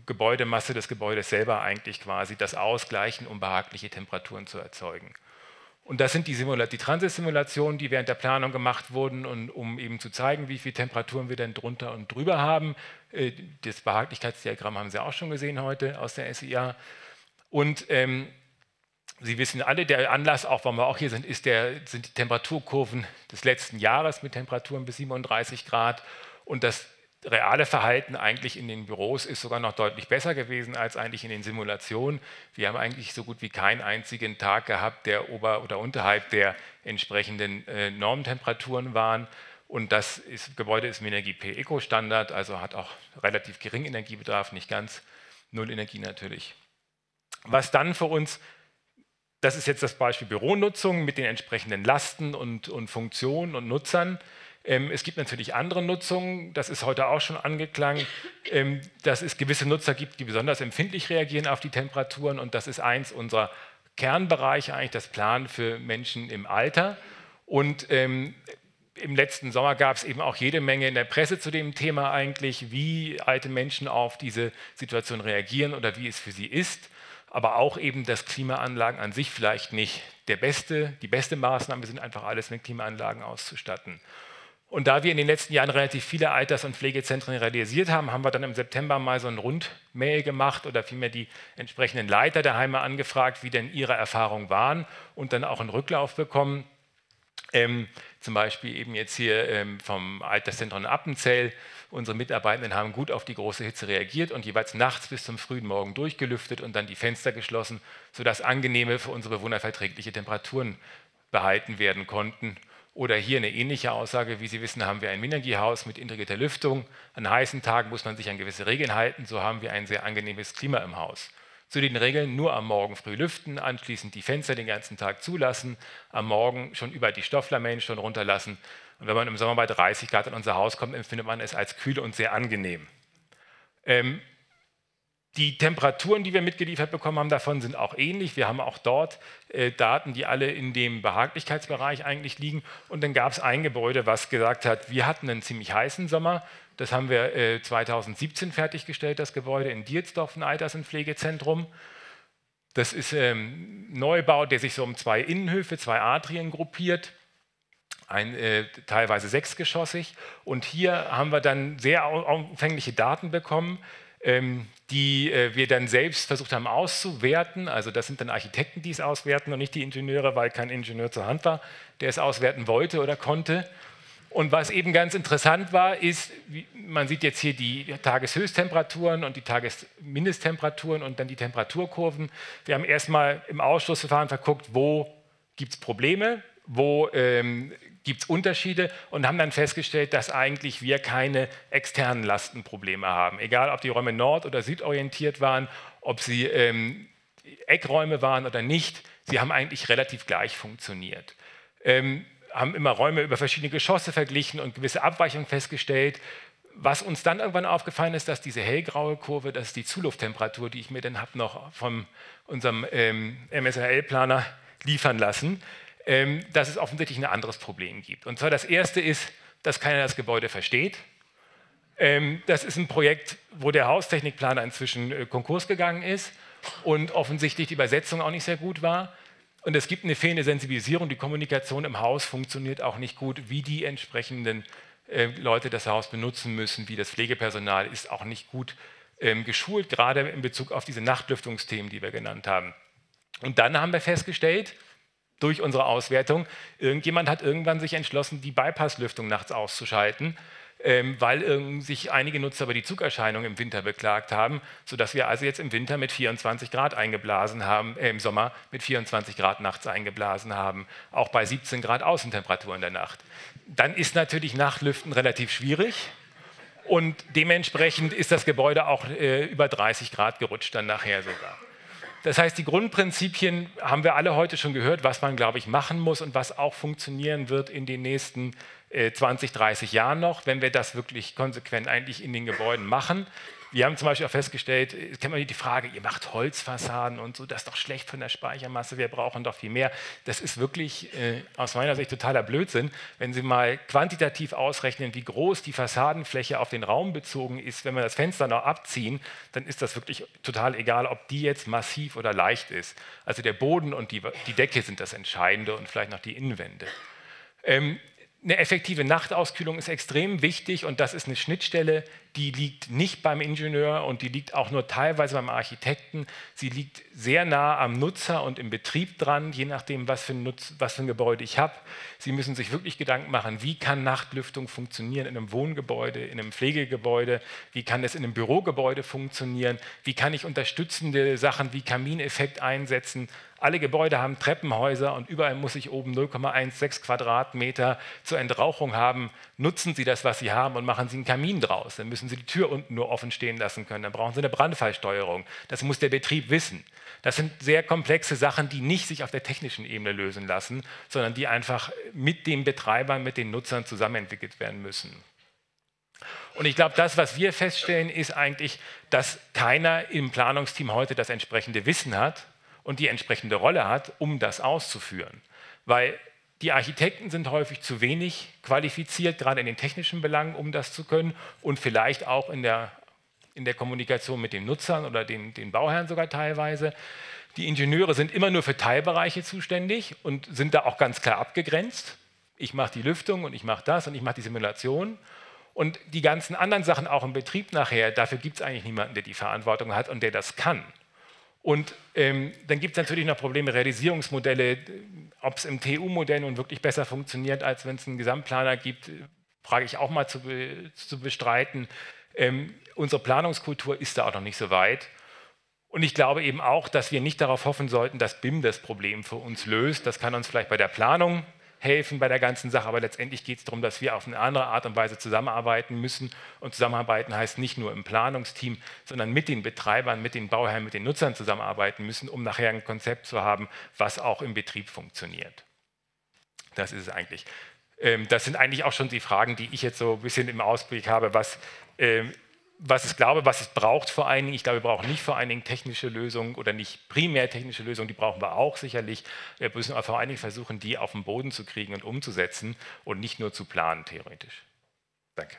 Gebäudemasse des Gebäudes selber eigentlich quasi das ausgleichen, um behagliche Temperaturen zu erzeugen. Und das sind die, die Transitsimulationen, die während der Planung gemacht wurden, und, um eben zu zeigen, wie viele Temperaturen wir denn drunter und drüber haben. Äh, das Behaglichkeitsdiagramm haben Sie auch schon gesehen heute aus der SIA. Und ähm, Sie wissen alle, der Anlass, auch warum wir auch hier sind, ist der, sind die Temperaturkurven des letzten Jahres mit Temperaturen bis 37 Grad. Und das reale Verhalten eigentlich in den Büros ist sogar noch deutlich besser gewesen als eigentlich in den Simulationen. Wir haben eigentlich so gut wie keinen einzigen Tag gehabt, der ober- oder unterhalb der entsprechenden äh, Normtemperaturen waren. Und das ist, Gebäude ist Minergie P Eco-Standard, also hat auch relativ geringen Energiebedarf, nicht ganz, null Energie natürlich. Was dann für uns, das ist jetzt das Beispiel Büronutzung mit den entsprechenden Lasten und, und Funktionen und Nutzern. Ähm, es gibt natürlich andere Nutzungen, das ist heute auch schon angeklangt, ähm, dass es gewisse Nutzer gibt, die besonders empfindlich reagieren auf die Temperaturen und das ist eins unserer Kernbereiche, eigentlich das Plan für Menschen im Alter. Und ähm, im letzten Sommer gab es eben auch jede Menge in der Presse zu dem Thema eigentlich, wie alte Menschen auf diese Situation reagieren oder wie es für sie ist. Aber auch eben, dass Klimaanlagen an sich vielleicht nicht der beste, die beste Maßnahme sind, einfach alles mit Klimaanlagen auszustatten. Und da wir in den letzten Jahren relativ viele Alters- und Pflegezentren realisiert haben, haben wir dann im September mal so ein Rundmail gemacht oder vielmehr die entsprechenden Leiter der Heime angefragt, wie denn ihre Erfahrungen waren und dann auch einen Rücklauf bekommen. Ähm, zum Beispiel eben jetzt hier ähm, vom Alterszentrum Appenzell. Unsere Mitarbeitenden haben gut auf die große Hitze reagiert und jeweils nachts bis zum frühen Morgen durchgelüftet und dann die Fenster geschlossen, sodass angenehme, für unsere Bewohner verträgliche Temperaturen behalten werden konnten. Oder hier eine ähnliche Aussage, wie Sie wissen, haben wir ein Minergiehaus mit integrierter Lüftung. An heißen Tagen muss man sich an gewisse Regeln halten, so haben wir ein sehr angenehmes Klima im Haus. Zu den Regeln nur am Morgen früh lüften, anschließend die Fenster den ganzen Tag zulassen, am Morgen schon über die Stofflamellen schon runterlassen. Und wenn man im Sommer bei 30 Grad in unser Haus kommt, empfindet man es als kühl und sehr angenehm. Ähm, die Temperaturen, die wir mitgeliefert bekommen haben, davon sind auch ähnlich. Wir haben auch dort äh, Daten, die alle in dem Behaglichkeitsbereich eigentlich liegen. Und dann gab es ein Gebäude, was gesagt hat, wir hatten einen ziemlich heißen Sommer. Das haben wir äh, 2017 fertiggestellt, das Gebäude in Diersdorf, ein Alters- und Pflegezentrum. Das ist ein ähm, Neubau, der sich so um zwei Innenhöfe, zwei Atrien gruppiert. ein, äh, teilweise sechsgeschossig. Und hier haben wir dann sehr aufwängliche Daten bekommen, die äh, wir dann selbst versucht haben auszuwerten. Also das sind dann Architekten, die es auswerten und nicht die Ingenieure, weil kein Ingenieur zur Hand war, der es auswerten wollte oder konnte. Und was eben ganz interessant war, ist, man sieht jetzt hier die Tageshöchsttemperaturen und die Tagesmindesttemperaturen und dann die Temperaturkurven. Wir haben erstmal im Ausschlussverfahren verguckt, wo gibt es Probleme, wo ähm, gibt es Unterschiede und haben dann festgestellt, dass eigentlich wir keine externen Lastenprobleme haben. Egal, ob die Räume nord- oder südorientiert waren, ob sie ähm, Eckräume waren oder nicht, sie haben eigentlich relativ gleich funktioniert. Ähm, haben immer Räume über verschiedene Geschosse verglichen und gewisse Abweichungen festgestellt. Was uns dann irgendwann aufgefallen ist, dass diese hellgraue Kurve, das ist die Zulufttemperatur, die ich mir dann habe noch von unserem ähm, MSRL-Planer liefern lassen, dass es offensichtlich ein anderes Problem gibt. Und zwar das erste ist, dass keiner das Gebäude versteht. Ähm, das ist ein Projekt, wo der Haustechnikplaner inzwischen äh, Konkurs gegangen ist und offensichtlich die Übersetzung auch nicht sehr gut war. Und es gibt eine fehlende Sensibilisierung. Die Kommunikation im Haus funktioniert auch nicht gut, wie die entsprechenden äh, Leute das Haus benutzen müssen, wie das Pflegepersonal ist auch nicht gut ähm, geschult, gerade in Bezug auf diese Nachtlüftungsthemen, die wir genannt haben. Und dann haben wir festgestellt, durch unsere Auswertung, irgendjemand hat irgendwann sich entschlossen, die Bypasslüftung nachts auszuschalten ähm, weil sich einige Nutzer über die Zugerscheinung im Winter beklagt haben, sodass wir also jetzt im Winter mit 24 Grad eingeblasen haben, äh, im Sommer mit 24 Grad nachts eingeblasen haben, auch bei 17 Grad Außentemperatur in der Nacht. Dann ist natürlich Nachtlüften relativ schwierig. Und dementsprechend ist das Gebäude auch äh, über 30 Grad gerutscht dann nachher sogar. Das heißt, die Grundprinzipien haben wir alle heute schon gehört, was man, glaube ich, machen muss und was auch funktionieren wird in den nächsten 20, äh, 30 Jahren noch, wenn wir das wirklich konsequent eigentlich in den Gebäuden machen. Wir haben zum Beispiel auch festgestellt, es kennt man die Frage, ihr macht Holzfassaden und so, das ist doch schlecht von der Speichermasse, wir brauchen doch viel mehr. Das ist wirklich äh, aus meiner Sicht totaler Blödsinn. Wenn Sie mal quantitativ ausrechnen, wie groß die Fassadenfläche auf den Raum bezogen ist, wenn wir das Fenster noch abziehen, dann ist das wirklich total egal, ob die jetzt massiv oder leicht ist. Also der Boden und die, die Decke sind das Entscheidende und vielleicht noch die Innenwände. Ähm, eine effektive Nachtauskühlung ist extrem wichtig und das ist eine Schnittstelle, die liegt nicht beim Ingenieur und die liegt auch nur teilweise beim Architekten. Sie liegt sehr nah am Nutzer und im Betrieb dran, je nachdem, was für ein, Nutz, was für ein Gebäude ich habe. Sie müssen sich wirklich Gedanken machen, wie kann Nachtlüftung funktionieren in einem Wohngebäude, in einem Pflegegebäude, wie kann es in einem Bürogebäude funktionieren, wie kann ich unterstützende Sachen wie Kamineffekt einsetzen. Alle Gebäude haben Treppenhäuser und überall muss ich oben 0,16 Quadratmeter zur Entrauchung haben. Nutzen Sie das, was Sie haben und machen Sie einen Kamin draus. Dann müssen Sie die Tür unten nur offen stehen lassen können. Dann brauchen Sie eine Brandfallsteuerung. Das muss der Betrieb wissen. Das sind sehr komplexe Sachen, die nicht sich auf der technischen Ebene lösen lassen, sondern die einfach mit den Betreibern, mit den Nutzern zusammenentwickelt werden müssen. Und ich glaube, das, was wir feststellen, ist eigentlich, dass keiner im Planungsteam heute das entsprechende Wissen hat und die entsprechende Rolle hat, um das auszuführen. Weil die Architekten sind häufig zu wenig qualifiziert, gerade in den technischen Belangen, um das zu können und vielleicht auch in der, in der Kommunikation mit den Nutzern oder den, den Bauherren sogar teilweise. Die Ingenieure sind immer nur für Teilbereiche zuständig und sind da auch ganz klar abgegrenzt. Ich mache die Lüftung und ich mache das und ich mache die Simulation. Und die ganzen anderen Sachen auch im Betrieb nachher, dafür gibt es eigentlich niemanden, der die Verantwortung hat und der das kann. Und ähm, dann gibt es natürlich noch Probleme, Realisierungsmodelle, ob es im TU-Modell nun wirklich besser funktioniert, als wenn es einen Gesamtplaner gibt, frage ich auch mal zu, zu bestreiten. Ähm, unsere Planungskultur ist da auch noch nicht so weit. Und ich glaube eben auch, dass wir nicht darauf hoffen sollten, dass BIM das Problem für uns löst. Das kann uns vielleicht bei der Planung helfen bei der ganzen Sache, aber letztendlich geht es darum, dass wir auf eine andere Art und Weise zusammenarbeiten müssen. Und zusammenarbeiten heißt nicht nur im Planungsteam, sondern mit den Betreibern, mit den Bauherren, mit den Nutzern zusammenarbeiten müssen, um nachher ein Konzept zu haben, was auch im Betrieb funktioniert. Das ist es eigentlich. Ähm, das sind eigentlich auch schon die Fragen, die ich jetzt so ein bisschen im Ausblick habe, was ähm, was ich glaube, was es braucht vor allen Dingen, ich glaube, wir brauchen nicht vor allen Dingen technische Lösungen oder nicht primär technische Lösungen, die brauchen wir auch sicherlich. Wir müssen aber vor allen Dingen versuchen, die auf den Boden zu kriegen und umzusetzen und nicht nur zu planen, theoretisch. Danke.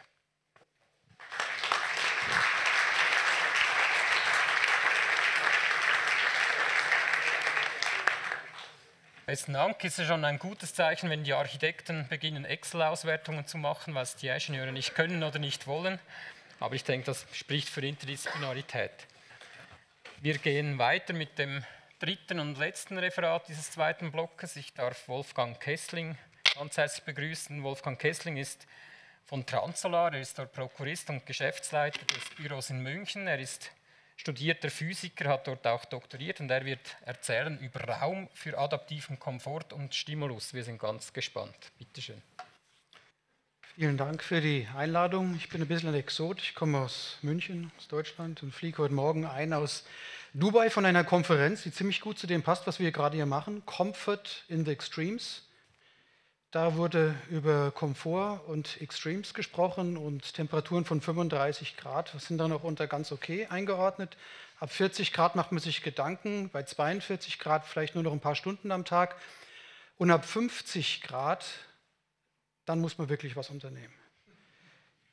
Besten Dank. Ist schon ein gutes Zeichen, wenn die Architekten beginnen, Excel-Auswertungen zu machen, was die Ingenieure nicht können oder nicht wollen. Aber ich denke, das spricht für Interdisziplinarität. Wir gehen weiter mit dem dritten und letzten Referat dieses zweiten Blockes. Ich darf Wolfgang Kessling ganz herzlich begrüßen. Wolfgang Kessling ist von Transolar, er ist dort Prokurist und Geschäftsleiter des Büros in München. Er ist studierter Physiker, hat dort auch doktoriert und er wird erzählen über Raum für adaptiven Komfort und Stimulus. Wir sind ganz gespannt. Bitte schön. Vielen Dank für die Einladung. Ich bin ein bisschen ein Exot. Ich komme aus München, aus Deutschland und fliege heute Morgen ein aus Dubai von einer Konferenz, die ziemlich gut zu dem passt, was wir gerade hier machen. Comfort in the Extremes. Da wurde über Komfort und Extremes gesprochen und Temperaturen von 35 Grad sind dann auch unter ganz okay eingeordnet. Ab 40 Grad macht man sich Gedanken, bei 42 Grad vielleicht nur noch ein paar Stunden am Tag. Und ab 50 Grad, dann muss man wirklich was unternehmen.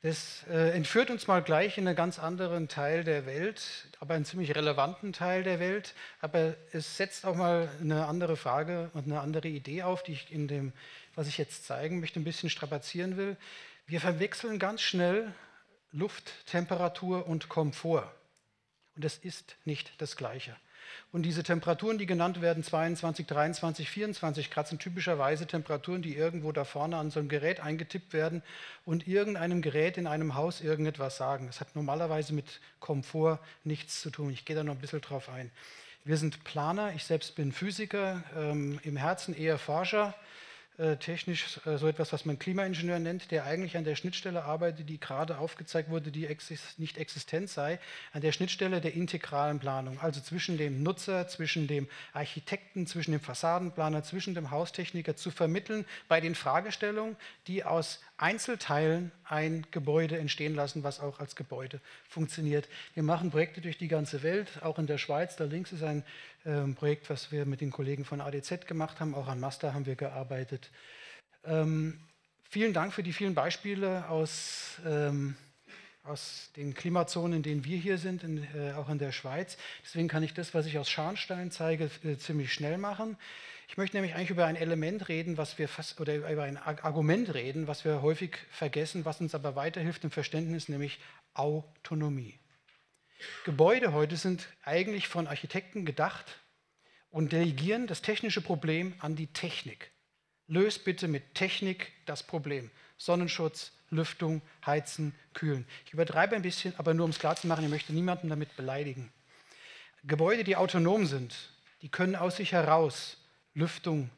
Das äh, entführt uns mal gleich in einen ganz anderen Teil der Welt, aber einen ziemlich relevanten Teil der Welt. Aber es setzt auch mal eine andere Frage und eine andere Idee auf, die ich in dem was ich jetzt zeigen möchte, ein bisschen strapazieren will. Wir verwechseln ganz schnell Lufttemperatur und Komfort. Und das ist nicht das Gleiche. Und diese Temperaturen, die genannt werden, 22, 23, 24 Grad, sind typischerweise Temperaturen, die irgendwo da vorne an so einem Gerät eingetippt werden und irgendeinem Gerät in einem Haus irgendetwas sagen. Das hat normalerweise mit Komfort nichts zu tun. Ich gehe da noch ein bisschen drauf ein. Wir sind Planer, ich selbst bin Physiker, ähm, im Herzen eher Forscher. Äh, technisch äh, so etwas, was man Klimaingenieur nennt, der eigentlich an der Schnittstelle arbeitet, die gerade aufgezeigt wurde, die nicht existent sei, an der Schnittstelle der integralen Planung, also zwischen dem Nutzer, zwischen dem Architekten, zwischen dem Fassadenplaner, zwischen dem Haustechniker zu vermitteln bei den Fragestellungen, die aus Einzelteilen ein Gebäude entstehen lassen, was auch als Gebäude funktioniert. Wir machen Projekte durch die ganze Welt, auch in der Schweiz. Da links ist ein äh, Projekt, was wir mit den Kollegen von ADZ gemacht haben. Auch an Master haben wir gearbeitet. Ähm, vielen Dank für die vielen Beispiele aus, ähm, aus den Klimazonen, in denen wir hier sind, in, äh, auch in der Schweiz. Deswegen kann ich das, was ich aus Scharnstein zeige, äh, ziemlich schnell machen. Ich möchte nämlich eigentlich über ein Element reden, was wir fast, oder über ein Argument reden, was wir häufig vergessen, was uns aber weiterhilft im Verständnis, nämlich Autonomie. Gebäude heute sind eigentlich von Architekten gedacht und delegieren das technische Problem an die Technik. Löst bitte mit Technik das Problem. Sonnenschutz, Lüftung, Heizen, Kühlen. Ich übertreibe ein bisschen, aber nur um es klar zu machen, ich möchte niemanden damit beleidigen. Gebäude, die autonom sind, die können aus sich heraus Lüftung,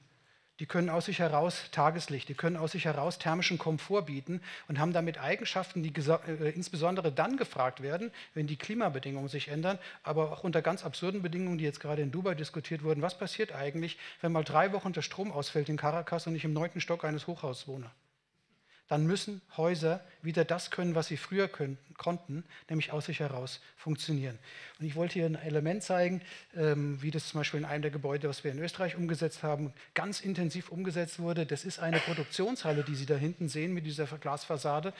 die können aus sich heraus Tageslicht, die können aus sich heraus thermischen Komfort bieten und haben damit Eigenschaften, die äh, insbesondere dann gefragt werden, wenn die Klimabedingungen sich ändern, aber auch unter ganz absurden Bedingungen, die jetzt gerade in Dubai diskutiert wurden. Was passiert eigentlich, wenn mal drei Wochen der Strom ausfällt in Caracas und ich im neunten Stock eines Hochhauses wohne? Dann müssen Häuser wieder das können, was sie früher können, konnten, nämlich aus sich heraus funktionieren. Und ich wollte hier ein Element zeigen, ähm, wie das zum Beispiel in einem der Gebäude, was wir in Österreich umgesetzt haben, ganz intensiv umgesetzt wurde. Das ist eine Produktionshalle, die Sie da hinten sehen mit dieser Glasfassade,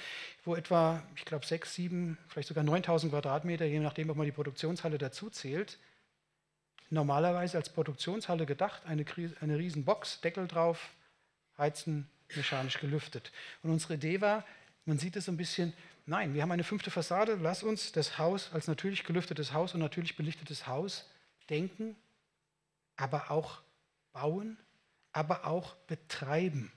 wo etwa, ich glaube, sechs, sieben, vielleicht sogar 9000 Quadratmeter, je nachdem, ob man die Produktionshalle dazu zählt, normalerweise als Produktionshalle gedacht, eine, eine riesen Box, Deckel drauf, Heizen, mechanisch gelüftet. Und unsere Idee war, man sieht es so ein bisschen, nein, wir haben eine fünfte Fassade, lass uns das Haus als natürlich gelüftetes Haus und natürlich belichtetes Haus denken, aber auch bauen, aber auch betreiben.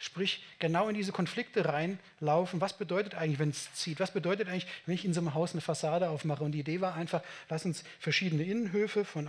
Sprich, genau in diese Konflikte reinlaufen. Was bedeutet eigentlich, wenn es zieht? Was bedeutet eigentlich, wenn ich in so einem Haus eine Fassade aufmache? Und die Idee war einfach, lass uns verschiedene Innenhöfe von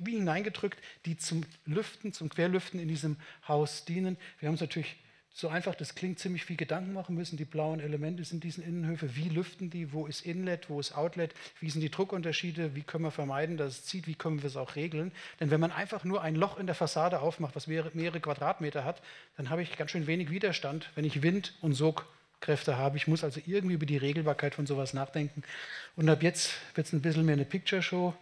wie hineingedrückt, die zum Lüften, zum Querlüften in diesem Haus dienen. Wir haben es natürlich so einfach, das klingt ziemlich viel Gedanken machen müssen. Die blauen Elemente sind diesen Innenhöfe. Wie lüften die? Wo ist Inlet? Wo ist Outlet? Wie sind die Druckunterschiede? Wie können wir vermeiden, dass es zieht? Wie können wir es auch regeln? Denn wenn man einfach nur ein Loch in der Fassade aufmacht, was mehrere Quadratmeter hat, dann habe ich ganz schön wenig Widerstand, wenn ich Wind und Sogkräfte habe. Ich muss also irgendwie über die Regelbarkeit von sowas nachdenken. Und ab jetzt wird es ein bisschen mehr eine Picture Show.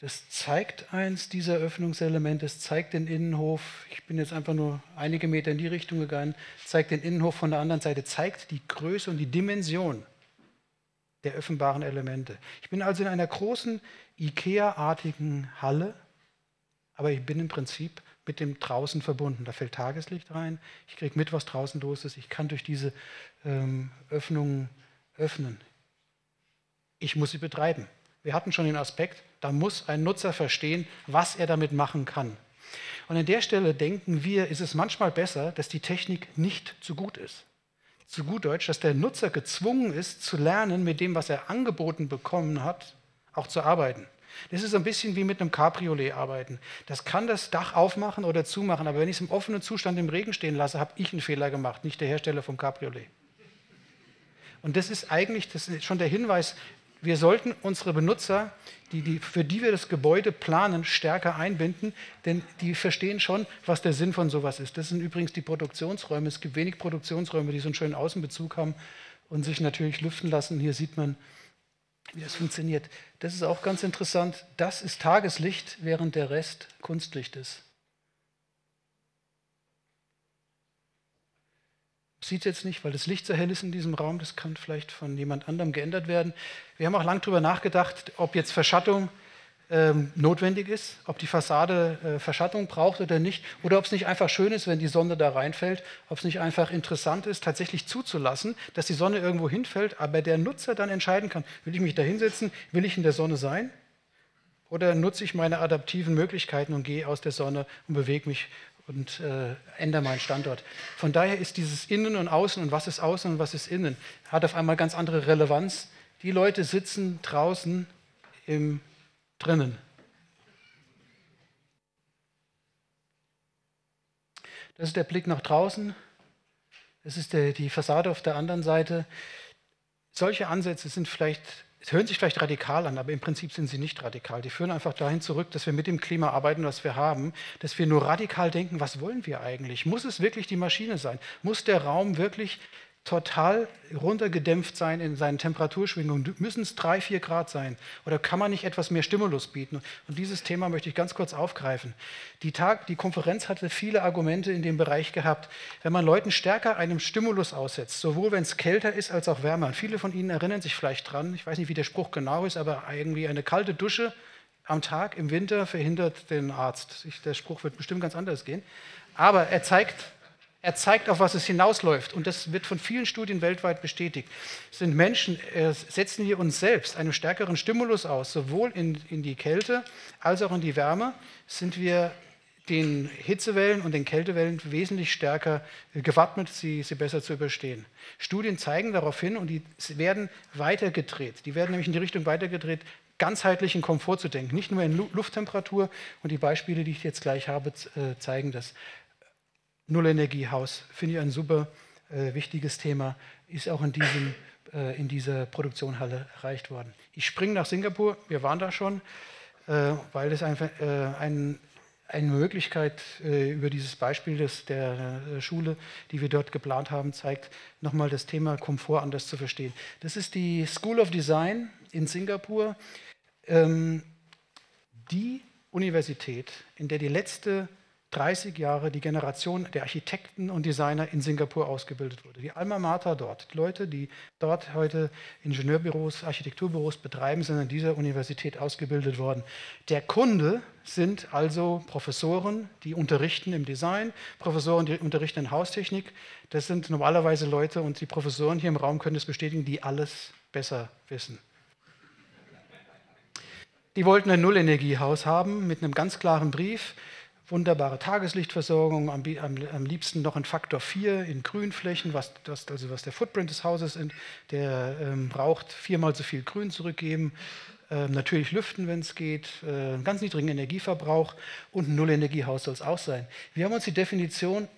Das zeigt eins dieser Öffnungselemente, es zeigt den Innenhof, ich bin jetzt einfach nur einige Meter in die Richtung gegangen, zeigt den Innenhof von der anderen Seite, zeigt die Größe und die Dimension der öffnbaren Elemente. Ich bin also in einer großen IKEA-artigen Halle, aber ich bin im Prinzip mit dem draußen verbunden. Da fällt Tageslicht rein, ich kriege mit, was draußen los ist, ich kann durch diese ähm, Öffnungen öffnen. Ich muss sie betreiben. Wir hatten schon den Aspekt, da muss ein Nutzer verstehen, was er damit machen kann. Und an der Stelle denken wir, ist es manchmal besser, dass die Technik nicht zu gut ist. Zu gut Deutsch, dass der Nutzer gezwungen ist, zu lernen, mit dem, was er angeboten bekommen hat, auch zu arbeiten. Das ist ein bisschen wie mit einem Cabriolet arbeiten. Das kann das Dach aufmachen oder zumachen, aber wenn ich es im offenen Zustand im Regen stehen lasse, habe ich einen Fehler gemacht, nicht der Hersteller vom Cabriolet. Und das ist eigentlich das ist schon der Hinweis, wir sollten unsere Benutzer, die, die, für die wir das Gebäude planen, stärker einbinden, denn die verstehen schon, was der Sinn von sowas ist. Das sind übrigens die Produktionsräume. Es gibt wenig Produktionsräume, die so einen schönen Außenbezug haben und sich natürlich lüften lassen. Hier sieht man, wie das funktioniert. Das ist auch ganz interessant. Das ist Tageslicht, während der Rest Kunstlicht ist. Sieht jetzt nicht, weil das Licht so hell ist in diesem Raum. Das kann vielleicht von jemand anderem geändert werden. Wir haben auch lange darüber nachgedacht, ob jetzt Verschattung ähm, notwendig ist, ob die Fassade äh, Verschattung braucht oder nicht, oder ob es nicht einfach schön ist, wenn die Sonne da reinfällt, ob es nicht einfach interessant ist, tatsächlich zuzulassen, dass die Sonne irgendwo hinfällt, aber der Nutzer dann entscheiden kann, will ich mich da hinsetzen, will ich in der Sonne sein oder nutze ich meine adaptiven Möglichkeiten und gehe aus der Sonne und bewege mich und äh, ändere meinen Standort. Von daher ist dieses Innen und Außen und was ist Außen und was ist Innen, hat auf einmal ganz andere Relevanz. Die Leute sitzen draußen im drinnen. Das ist der Blick nach draußen. Das ist der, die Fassade auf der anderen Seite. Solche Ansätze sind vielleicht es hören sich vielleicht radikal an, aber im Prinzip sind sie nicht radikal. Die führen einfach dahin zurück, dass wir mit dem Klima arbeiten, was wir haben, dass wir nur radikal denken, was wollen wir eigentlich? Muss es wirklich die Maschine sein? Muss der Raum wirklich total runtergedämpft sein in seinen Temperaturschwingungen? Müssen es drei, vier Grad sein? Oder kann man nicht etwas mehr Stimulus bieten? Und dieses Thema möchte ich ganz kurz aufgreifen. Die, Tag, die Konferenz hatte viele Argumente in dem Bereich gehabt. Wenn man Leuten stärker einem Stimulus aussetzt, sowohl wenn es kälter ist als auch wärmer, und viele von Ihnen erinnern sich vielleicht dran, ich weiß nicht, wie der Spruch genau ist, aber irgendwie eine kalte Dusche am Tag im Winter verhindert den Arzt. Der Spruch wird bestimmt ganz anders gehen. Aber er zeigt, er zeigt, auf was es hinausläuft. Und das wird von vielen Studien weltweit bestätigt. Es sind Menschen, äh, setzen wir uns selbst einem stärkeren Stimulus aus, sowohl in, in die Kälte als auch in die Wärme, sind wir den Hitzewellen und den Kältewellen wesentlich stärker äh, gewappnet, sie, sie besser zu überstehen. Studien zeigen darauf hin und die werden weitergedreht. Die werden nämlich in die Richtung weitergedreht, ganzheitlichen Komfort zu denken, nicht nur in Lufttemperatur. Und die Beispiele, die ich jetzt gleich habe, äh, zeigen das. Nullenergiehaus, finde ich ein super äh, wichtiges Thema, ist auch in, diesem, äh, in dieser Produktionhalle erreicht worden. Ich springe nach Singapur, wir waren da schon, äh, weil es einfach äh, ein, eine Möglichkeit äh, über dieses Beispiel des, der äh, Schule, die wir dort geplant haben, zeigt, nochmal das Thema Komfort anders zu verstehen. Das ist die School of Design in Singapur, ähm, die Universität, in der die letzte 30 Jahre die Generation der Architekten und Designer in Singapur ausgebildet wurde. Die Alma Mater dort, die Leute, die dort heute Ingenieurbüros, Architekturbüros betreiben, sind an dieser Universität ausgebildet worden. Der Kunde sind also Professoren, die unterrichten im Design, Professoren, die unterrichten in Haustechnik. Das sind normalerweise Leute und die Professoren hier im Raum können es bestätigen, die alles besser wissen. Die wollten ein Nullenergiehaus haben mit einem ganz klaren Brief wunderbare Tageslichtversorgung, am, am, am, liebsten noch ein Faktor 4 in Grünflächen, was, das, also was der Footprint des Hauses ist. Der ähm, braucht viermal so viel Grün zurückgeben, ähm, natürlich lüften, wenn es geht, äh, ganz niedrigen Energieverbrauch und ein Nullenergiehaus soll es auch sein. Wir haben uns die Definition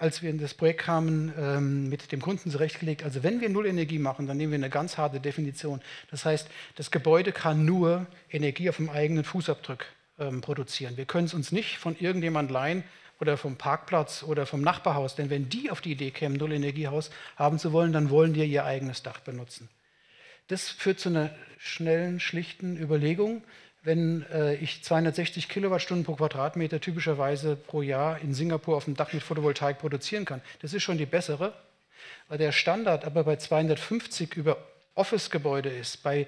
als wir in das Projekt kamen, ähm, mit dem Kunden zurechtgelegt. Also wenn wir Nullenergie machen, dann nehmen wir eine ganz harte Definition. Das heißt, das Gebäude kann nur Energie auf dem eigenen Fußabdruck ähm, produzieren. Wir können es uns nicht von irgendjemand leihen oder vom Parkplatz oder vom Nachbarhaus, denn wenn die auf die Idee kämen, Null-Energiehaus haben zu wollen, dann wollen die ihr eigenes Dach benutzen. Das führt zu einer schnellen, schlichten Überlegung. Wenn äh, ich 260 Kilowattstunden pro Quadratmeter typischerweise pro Jahr in Singapur auf dem Dach mit Photovoltaik produzieren kann, das ist schon die bessere. Weil der Standard aber bei 250 über Office-Gebäude ist, bei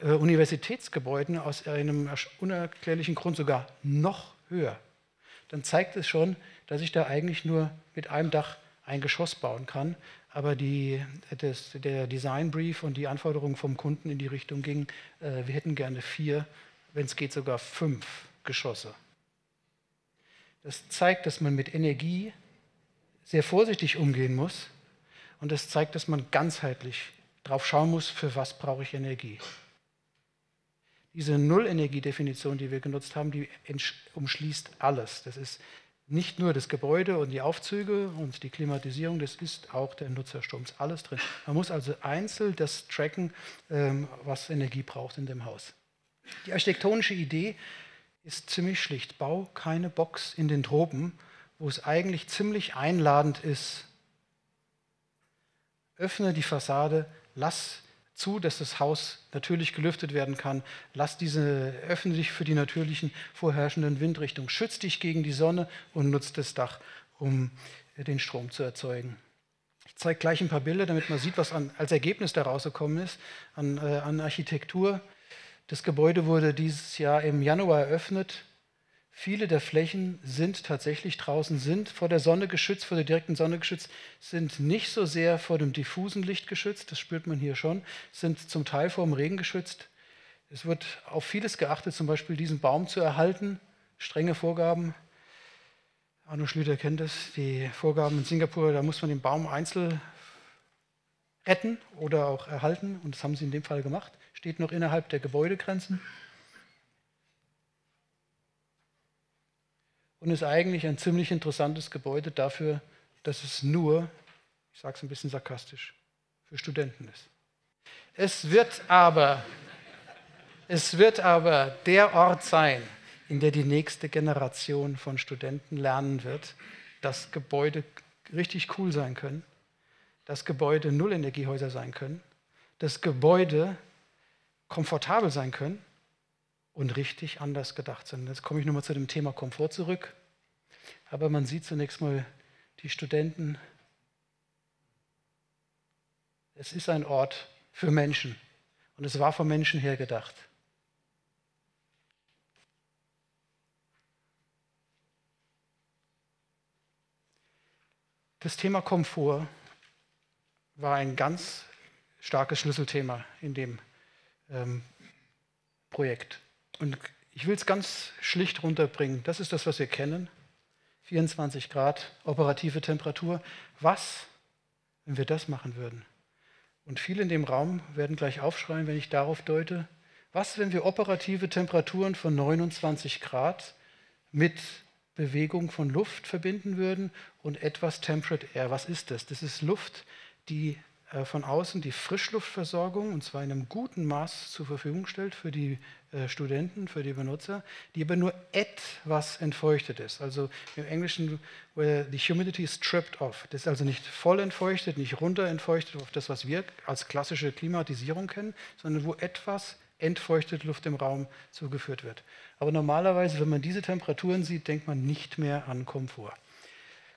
äh, Universitätsgebäuden aus einem unerklärlichen Grund sogar noch höher. dann zeigt es schon, dass ich da eigentlich nur mit einem Dach ein Geschoss bauen kann. Aber die, das, der Designbrief und die Anforderungen vom Kunden in die Richtung gingen, äh, wir hätten gerne vier, wenn es geht sogar fünf Geschosse. Das zeigt, dass man mit Energie sehr vorsichtig umgehen muss und das zeigt, dass man ganzheitlich drauf schauen muss, für was brauche ich Energie. Diese Nullenergiedefinition, die wir genutzt haben, die umschließt alles. Das ist nicht nur das Gebäude und die Aufzüge und die Klimatisierung, das ist auch der Nutzerstrom, ist alles drin. Man muss also einzeln das tracken, ähm, was Energie braucht in dem Haus. Die architektonische Idee ist ziemlich schlicht. Bau keine Box in den Tropen, wo es eigentlich ziemlich einladend ist. Öffne die Fassade, lass zu, dass das Haus natürlich gelüftet werden kann. Lass diese, öffne dich für die natürlichen vorherrschenden Windrichtungen. Schütz dich gegen die Sonne und nutze das Dach, um den Strom zu erzeugen. Ich zeige gleich ein paar Bilder, damit man sieht, was an, als Ergebnis daraus gekommen ist an, äh, an Architektur. Das Gebäude wurde dieses Jahr im Januar eröffnet. Viele der Flächen sind tatsächlich draußen, sind vor der Sonne geschützt, vor der direkten Sonne geschützt, sind nicht so sehr vor dem diffusen Licht geschützt, das spürt man hier schon, sind zum Teil vor dem Regen geschützt. Es wird auf vieles geachtet, zum Beispiel diesen Baum zu erhalten, strenge Vorgaben. Arno Schlüter kennt es, die Vorgaben in Singapur, da muss man den Baum einzeln retten oder auch erhalten und das haben sie in dem Fall gemacht, steht noch innerhalb der Gebäudegrenzen. Und ist eigentlich ein ziemlich interessantes Gebäude dafür, dass es nur, ich sage es ein bisschen sarkastisch, für Studenten ist. Es wird aber, es wird aber der Ort sein, in der die nächste Generation von Studenten lernen wird, dass Gebäude richtig cool sein können, dass Gebäude Nullenergiehäuser sein können, dass Gebäude komfortabel sein können und richtig anders gedacht sind. Jetzt komme ich nochmal zu dem Thema Komfort zurück. Aber man sieht zunächst mal die Studenten. Es ist ein Ort für Menschen und es war von Menschen her gedacht. Das Thema Komfort war ein ganz starkes Schlüsselthema in dem ähm, Projekt. Und ich will es ganz schlicht runterbringen. Das ist das, was wir kennen. 24 Grad operative Temperatur. Was, wenn wir das machen würden? Und viele in dem Raum werden gleich aufschreien, wenn ich darauf deute. Was, wenn wir operative Temperaturen von 29 Grad mit Bewegung von Luft verbinden würden und etwas Temperate Air? Was ist das? Das ist Luft, die äh, von außen die Frischluftversorgung, und zwar in einem guten Maß zur Verfügung stellt für die Studenten, für die Benutzer, die aber nur etwas entfeuchtet ist. Also im Englischen, where the humidity is stripped off. Das ist also nicht voll entfeuchtet, nicht runter entfeuchtet auf das, was wir als klassische Klimatisierung kennen, sondern wo etwas entfeuchtete Luft im Raum zugeführt wird. Aber normalerweise, wenn man diese Temperaturen sieht, denkt man nicht mehr an Komfort.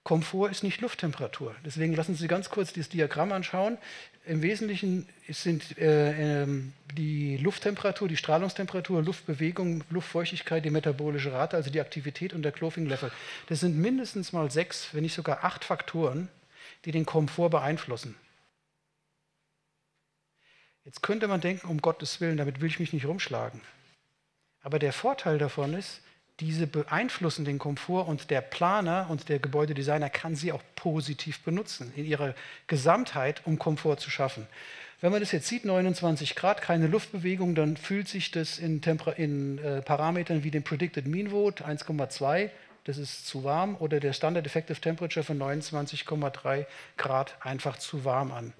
Komfort ist nicht Lufttemperatur. Deswegen lassen Sie ganz kurz dieses Diagramm anschauen. Im Wesentlichen sind äh, äh, die Lufttemperatur, die Strahlungstemperatur, Luftbewegung, Luftfeuchtigkeit, die metabolische Rate, also die Aktivität und der Clothing-Level. Das sind mindestens mal sechs, wenn nicht sogar acht Faktoren, die den Komfort beeinflussen. Jetzt könnte man denken, um Gottes Willen, damit will ich mich nicht rumschlagen. Aber der Vorteil davon ist, diese beeinflussen den Komfort und der Planer und der Gebäudedesigner kann sie auch positiv benutzen in ihrer Gesamtheit, um Komfort zu schaffen. Wenn man das jetzt sieht, 29 Grad, keine Luftbewegung, dann fühlt sich das in, Temper in äh, Parametern wie dem Predicted Mean Vote 1,2, das ist zu warm, oder der Standard Effective Temperature von 29,3 Grad einfach zu warm an.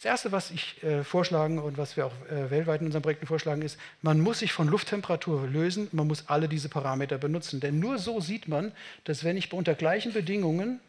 Das Erste, was ich äh, vorschlagen und was wir auch äh, weltweit in unseren Projekten vorschlagen, ist, man muss sich von Lufttemperatur lösen, man muss alle diese Parameter benutzen. Denn nur so sieht man, dass wenn ich unter gleichen Bedingungen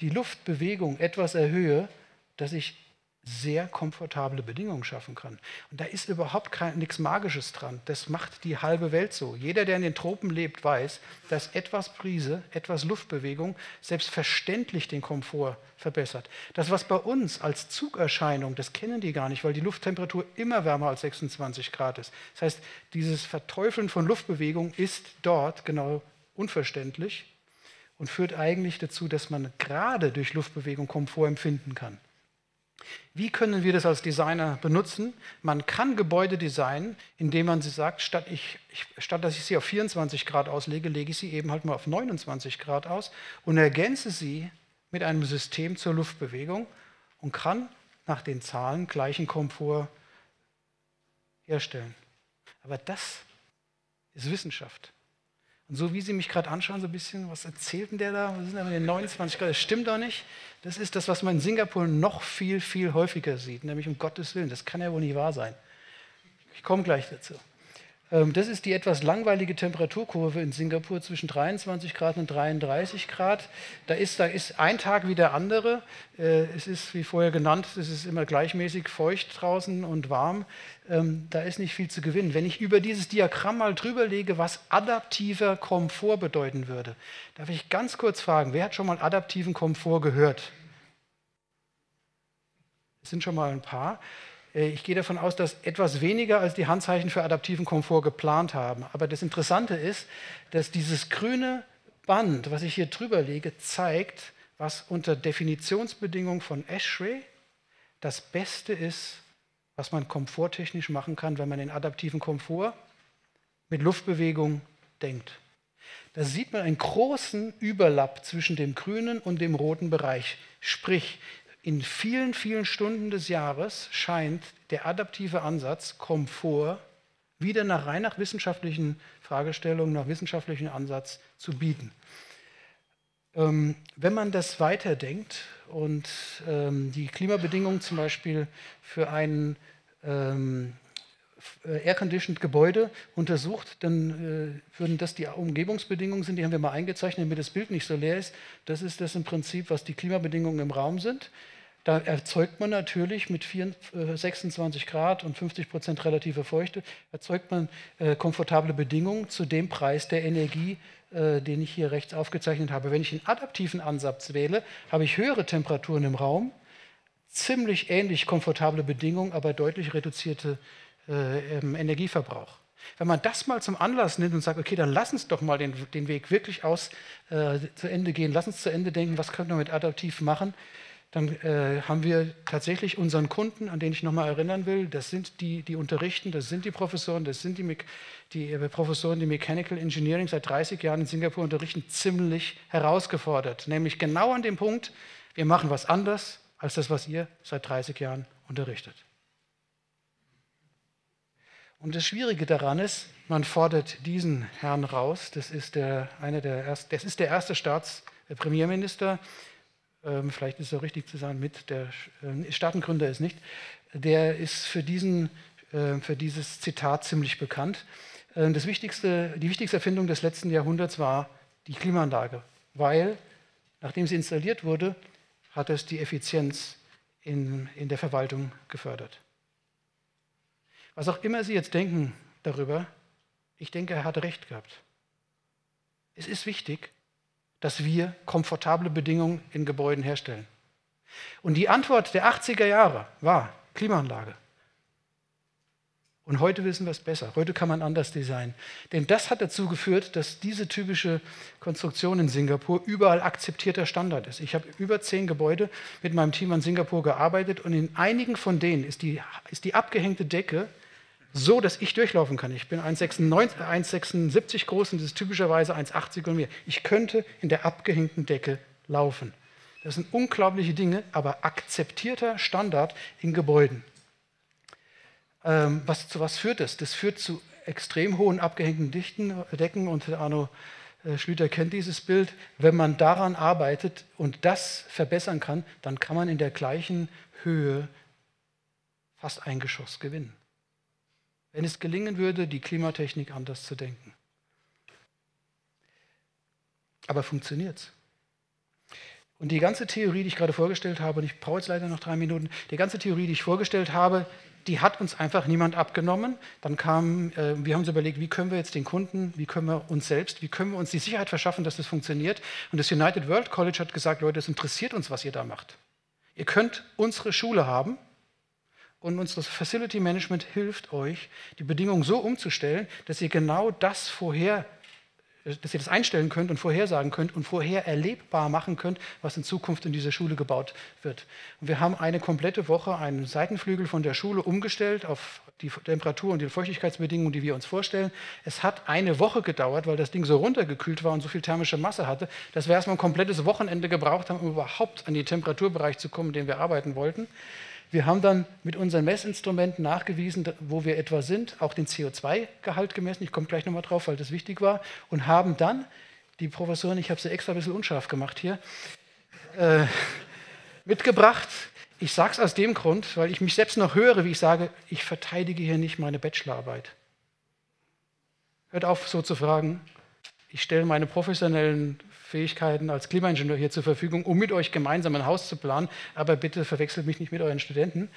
die Luftbewegung etwas erhöhe, dass ich sehr komfortable Bedingungen schaffen kann. Und da ist überhaupt nichts Magisches dran. Das macht die halbe Welt so. Jeder, der in den Tropen lebt, weiß, dass etwas Brise, etwas Luftbewegung selbstverständlich den Komfort verbessert. Das, was bei uns als Zugerscheinung, das kennen die gar nicht, weil die Lufttemperatur immer wärmer als 26 Grad ist. Das heißt, dieses Verteufeln von Luftbewegung ist dort genau unverständlich und führt eigentlich dazu, dass man gerade durch Luftbewegung Komfort empfinden kann. Wie können wir das als Designer benutzen? Man kann Gebäude designen, indem man sie sagt, statt, ich, ich, statt dass ich sie auf 24 Grad auslege, lege ich sie eben halt mal auf 29 Grad aus und ergänze sie mit einem System zur Luftbewegung und kann nach den Zahlen gleichen Komfort herstellen. Aber das ist Wissenschaft. Und so wie Sie mich gerade anschauen, so ein bisschen, was erzählt denn der da? Was sind denn die 29 Grad? Das stimmt doch nicht. Das ist das, was man in Singapur noch viel, viel häufiger sieht, nämlich um Gottes Willen. Das kann ja wohl nicht wahr sein. Ich komme gleich dazu. Ähm, das ist die etwas langweilige Temperaturkurve in Singapur zwischen 23 Grad und 33 Grad. Da ist, da ist ein Tag wie der andere. Äh, es ist, wie vorher genannt, es ist immer gleichmäßig feucht draußen und warm. Ähm, da ist nicht viel zu gewinnen. Wenn ich über dieses Diagramm mal drüber lege, was adaptiver Komfort bedeuten würde, darf ich ganz kurz fragen, wer hat schon mal adaptiven Komfort gehört? Es sind schon mal ein paar. Äh, ich gehe davon aus, dass etwas weniger als die Handzeichen für adaptiven Komfort geplant haben. Aber das Interessante ist, dass dieses grüne Band, was ich hier drüber lege, zeigt, was unter Definitionsbedingungen von Ashray das Beste ist, was man komforttechnisch machen kann, wenn man den adaptiven Komfort mit Luftbewegung denkt. Da sieht man einen großen Überlapp zwischen dem grünen und dem roten Bereich. Sprich, in vielen, vielen Stunden des Jahres scheint der adaptive Ansatz Komfort wieder nach rein nach wissenschaftlichen Fragestellungen, nach wissenschaftlichen Ansatz zu bieten. Ähm, wenn man das weiterdenkt und ähm, die Klimabedingungen zum Beispiel für ein ähm, äh, air-conditioned Gebäude untersucht, dann äh, würden das die Umgebungsbedingungen sind, die haben wir mal eingezeichnet, damit das Bild nicht so leer ist. Das ist das im Prinzip, was die Klimabedingungen im Raum sind. Da erzeugt man natürlich mit 4, 26 äh, Grad und 50 Prozent relative Feuchte, erzeugt man äh, komfortable Bedingungen zu dem Preis der Energie, äh, den ich hier rechts aufgezeichnet habe. Wenn ich einen adaptiven Ansatz wähle, habe ich höhere Temperaturen im Raum, ziemlich ähnlich komfortable Bedingungen, aber deutlich reduzierte äh, Energieverbrauch. Wenn man das mal zum Anlass nimmt und sagt, okay, dann lass uns doch mal den, den Weg wirklich aus äh, zu Ende gehen, lass uns zu Ende denken, was können wir mit adaptiv machen, dann äh, haben wir tatsächlich unseren Kunden, an den ich nochmal erinnern will, das sind die, die unterrichten, das sind die Professoren, das sind die, die äh, Professoren, die Mechanical Engineering seit 30 Jahren in Singapur unterrichten, ziemlich herausgefordert. Nämlich genau an dem Punkt, wir machen was anders als das, was ihr seit 30 Jahren unterrichtet. Und das Schwierige daran ist, man fordert diesen Herrn raus, das ist der, einer der erst, das ist der erste Staatspremierminister, ähm, vielleicht ist es richtig zu sagen, mit der äh, Staatengründer ist nicht, der ist für, diesen, äh, für dieses Zitat ziemlich bekannt. Äh, das wichtigste, die wichtigste Erfindung des letzten Jahrhunderts war die Klimaanlage, weil nachdem sie installiert wurde, hat es die Effizienz in, in der Verwaltung gefördert. Was auch immer Sie jetzt denken darüber, ich denke, er hat recht gehabt. Es ist wichtig, dass wir komfortable Bedingungen in Gebäuden herstellen. Und die Antwort der 80er Jahre war Klimaanlage. Und heute wissen wir es besser. Heute kann man anders designen. Denn das hat dazu geführt, dass diese typische Konstruktion in Singapur überall akzeptierter Standard ist. Ich habe über zehn Gebäude mit meinem Team an Singapur gearbeitet und in einigen von denen ist die, ist die abgehängte Decke so, dass ich durchlaufen kann. Ich bin 1,76 groß und das ist typischerweise 1,80 und mehr. Ich könnte in der abgehängten Decke laufen. Das sind unglaubliche Dinge, aber akzeptierter Standard in Gebäuden. Ähm, was, zu was führt das? Das führt zu extrem hohen abgehängten Dichten, Decken und Arno äh, Schlüter kennt dieses Bild. Wenn man daran arbeitet und das verbessern kann, dann kann man in der gleichen Höhe fast ein Geschoss gewinnen wenn es gelingen würde, die Klimatechnik anders zu denken. Aber funktioniert es? Und die ganze Theorie, die ich gerade vorgestellt habe, und ich brauche jetzt leider noch drei Minuten, die ganze Theorie, die ich vorgestellt habe, die hat uns einfach niemand abgenommen. Dann kam, äh, wir haben uns überlegt, wie können wir jetzt den Kunden, wie können wir uns selbst, wie können wir uns die Sicherheit verschaffen, dass das funktioniert. Und das United World College hat gesagt, Leute, es interessiert uns, was ihr da macht. Ihr könnt unsere Schule haben, und unser Facility Management hilft euch, die Bedingungen so umzustellen, dass ihr genau das vorher dass ihr das einstellen könnt und vorhersagen könnt und vorher erlebbar machen könnt, was in Zukunft in dieser Schule gebaut wird. Und wir haben eine komplette Woche einen Seitenflügel von der Schule umgestellt auf die Temperatur und die Feuchtigkeitsbedingungen, die wir uns vorstellen. Es hat eine Woche gedauert, weil das Ding so runtergekühlt war und so viel thermische Masse hatte, dass wir erstmal ein komplettes Wochenende gebraucht haben, um überhaupt an den Temperaturbereich zu kommen, dem wir arbeiten wollten. Wir haben dann mit unseren Messinstrumenten nachgewiesen, wo wir etwa sind, auch den CO2-Gehalt gemessen. Ich komme gleich nochmal drauf, weil das wichtig war. Und haben dann, die Professorin, ich habe sie extra ein bisschen unscharf gemacht hier, äh, mitgebracht. Ich sage es aus dem Grund, weil ich mich selbst noch höre, wie ich sage, ich verteidige hier nicht meine Bachelorarbeit. Hört auf, so zu fragen. Ich stelle meine professionellen Fähigkeiten als Klimaingenieur hier zur Verfügung, um mit euch gemeinsam ein Haus zu planen. Aber bitte verwechselt mich nicht mit euren Studenten.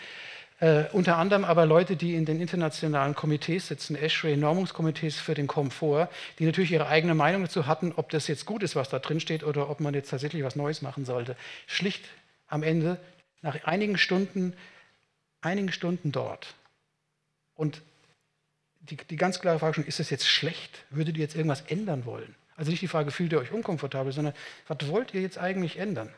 Äh, unter anderem aber Leute, die in den internationalen Komitees sitzen, ASHRAE, Normungskomitees für den Komfort, die natürlich ihre eigene Meinung dazu hatten, ob das jetzt gut ist, was da drin steht, oder ob man jetzt tatsächlich was Neues machen sollte. Schlicht am Ende, nach einigen Stunden, einigen Stunden dort. Und die, die ganz klare Frage schon, ist das jetzt schlecht? Würdet ihr jetzt irgendwas ändern wollen? Also nicht die Frage, fühlt ihr euch unkomfortabel, sondern was wollt ihr jetzt eigentlich ändern?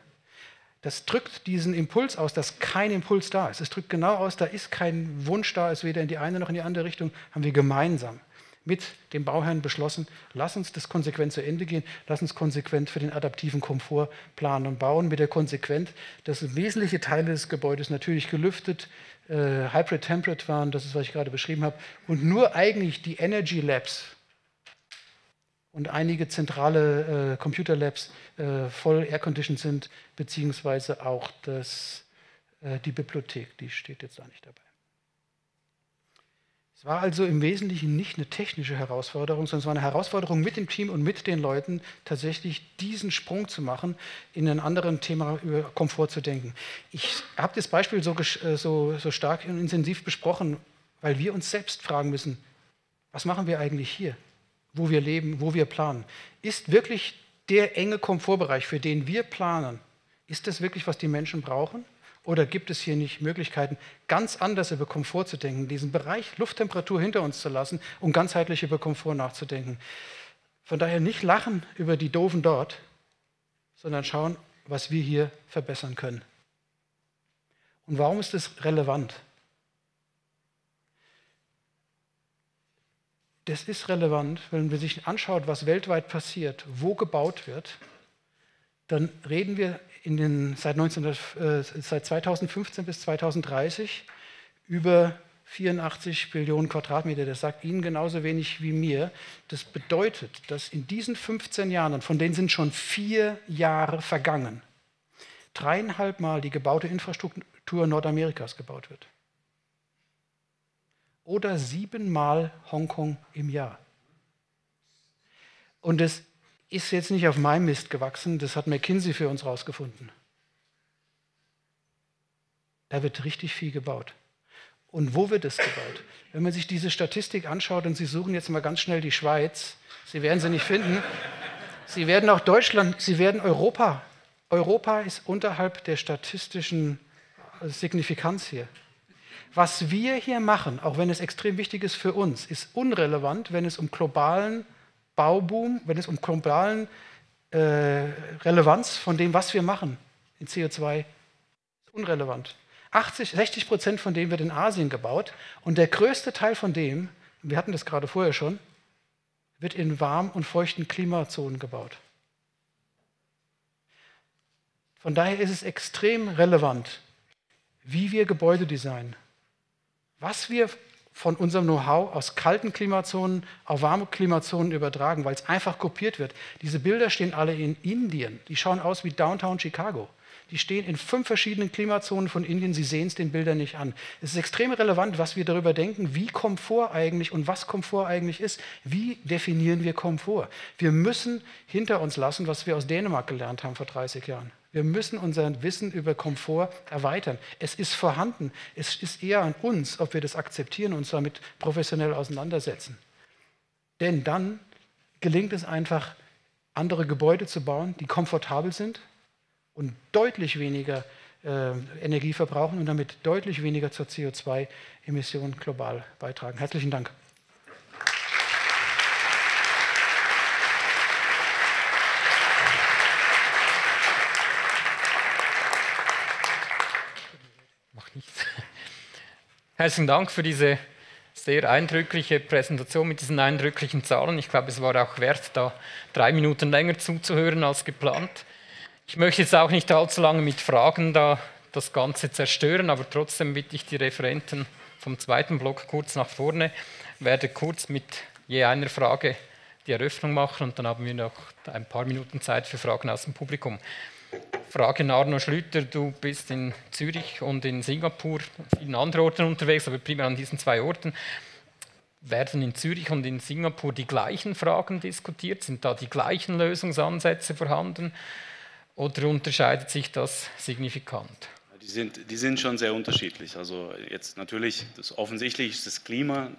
Das drückt diesen Impuls aus, dass kein Impuls da ist. Es drückt genau aus, da ist kein Wunsch da, ist weder in die eine noch in die andere Richtung, haben wir gemeinsam mit dem Bauherrn beschlossen, lass uns das konsequent zu Ende gehen, lass uns konsequent für den adaptiven Komfort planen und bauen, mit der Konsequenz, dass wesentliche Teile des Gebäudes natürlich gelüftet, äh, Hybrid Temperate waren, das ist, was ich gerade beschrieben habe, und nur eigentlich die Energy Labs, und einige zentrale äh, Computer Labs äh, voll airconditioned sind, beziehungsweise auch das, äh, die Bibliothek, die steht jetzt da nicht dabei. Es war also im Wesentlichen nicht eine technische Herausforderung, sondern es war eine Herausforderung mit dem Team und mit den Leuten, tatsächlich diesen Sprung zu machen, in ein anderes Thema über Komfort zu denken. Ich habe das Beispiel so, äh, so, so stark und intensiv besprochen, weil wir uns selbst fragen müssen, was machen wir eigentlich hier? Wo wir leben, wo wir planen. Ist wirklich der enge Komfortbereich, für den wir planen, ist das wirklich, was die Menschen brauchen? Oder gibt es hier nicht Möglichkeiten, ganz anders über Komfort zu denken, diesen Bereich Lufttemperatur hinter uns zu lassen und ganzheitlich über Komfort nachzudenken? Von daher nicht lachen über die Doofen dort, sondern schauen, was wir hier verbessern können. Und warum ist das relevant? Das ist relevant, wenn man sich anschaut, was weltweit passiert, wo gebaut wird, dann reden wir den, seit, 19, äh, seit 2015 bis 2030 über 84 Billionen Quadratmeter. Das sagt Ihnen genauso wenig wie mir. Das bedeutet, dass in diesen 15 Jahren, von denen sind schon vier Jahre vergangen, dreieinhalb Mal die gebaute Infrastruktur Nordamerikas gebaut wird oder siebenmal Hongkong im Jahr. Und das ist jetzt nicht auf meinem Mist gewachsen, das hat McKinsey für uns rausgefunden. Da wird richtig viel gebaut. Und wo wird es gebaut? Wenn man sich diese Statistik anschaut und Sie suchen jetzt mal ganz schnell die Schweiz, Sie werden sie nicht finden. Sie werden auch Deutschland, Sie werden Europa. Europa ist unterhalb der statistischen Signifikanz hier. Was wir hier machen, auch wenn es extrem wichtig ist für uns, ist unrelevant, wenn es um globalen Bauboom, wenn es um globalen äh, Relevanz von dem, was wir machen in CO2, ist unrelevant. 80, 60 Prozent von dem wird in Asien gebaut und der größte Teil von dem, wir hatten das gerade vorher schon, wird in warm und feuchten Klimazonen gebaut. Von daher ist es extrem relevant, wie wir Gebäude designen was wir von unserem Know-how aus kalten Klimazonen auf warme Klimazonen übertragen, weil es einfach kopiert wird. Diese Bilder stehen alle in Indien. Die schauen aus wie Downtown Chicago. Die stehen in fünf verschiedenen Klimazonen von Indien. Sie sehen es den Bildern nicht an. Es ist extrem relevant, was wir darüber denken, wie Komfort eigentlich und was Komfort eigentlich ist. Wie definieren wir Komfort? Wir müssen hinter uns lassen, was wir aus Dänemark gelernt haben vor 30 Jahren. Wir müssen unser Wissen über Komfort erweitern. Es ist vorhanden. Es ist eher an uns, ob wir das akzeptieren und uns damit professionell auseinandersetzen. Denn dann gelingt es einfach, andere Gebäude zu bauen, die komfortabel sind und deutlich weniger äh, Energie verbrauchen und damit deutlich weniger zur CO2-Emission global beitragen. Herzlichen Dank. Herzlichen Dank für diese sehr eindrückliche Präsentation mit diesen eindrücklichen Zahlen. Ich glaube, es war auch wert, da drei Minuten länger zuzuhören als geplant. Ich möchte jetzt auch nicht allzu lange mit Fragen da das Ganze zerstören, aber trotzdem bitte ich die Referenten vom zweiten Block kurz nach vorne, werde kurz mit je einer Frage die Eröffnung machen und dann haben wir noch ein paar Minuten Zeit für Fragen aus dem Publikum. Frage an Arno Schlüter, du bist in Zürich und in Singapur, vielen anderen Orten unterwegs, aber primär an diesen zwei Orten. Werden in Zürich und in Singapur die gleichen Fragen diskutiert? Sind da die gleichen Lösungsansätze vorhanden? Oder unterscheidet sich das signifikant? Die sind, die sind schon sehr unterschiedlich. Also jetzt natürlich, das offensichtlich ist das Klima,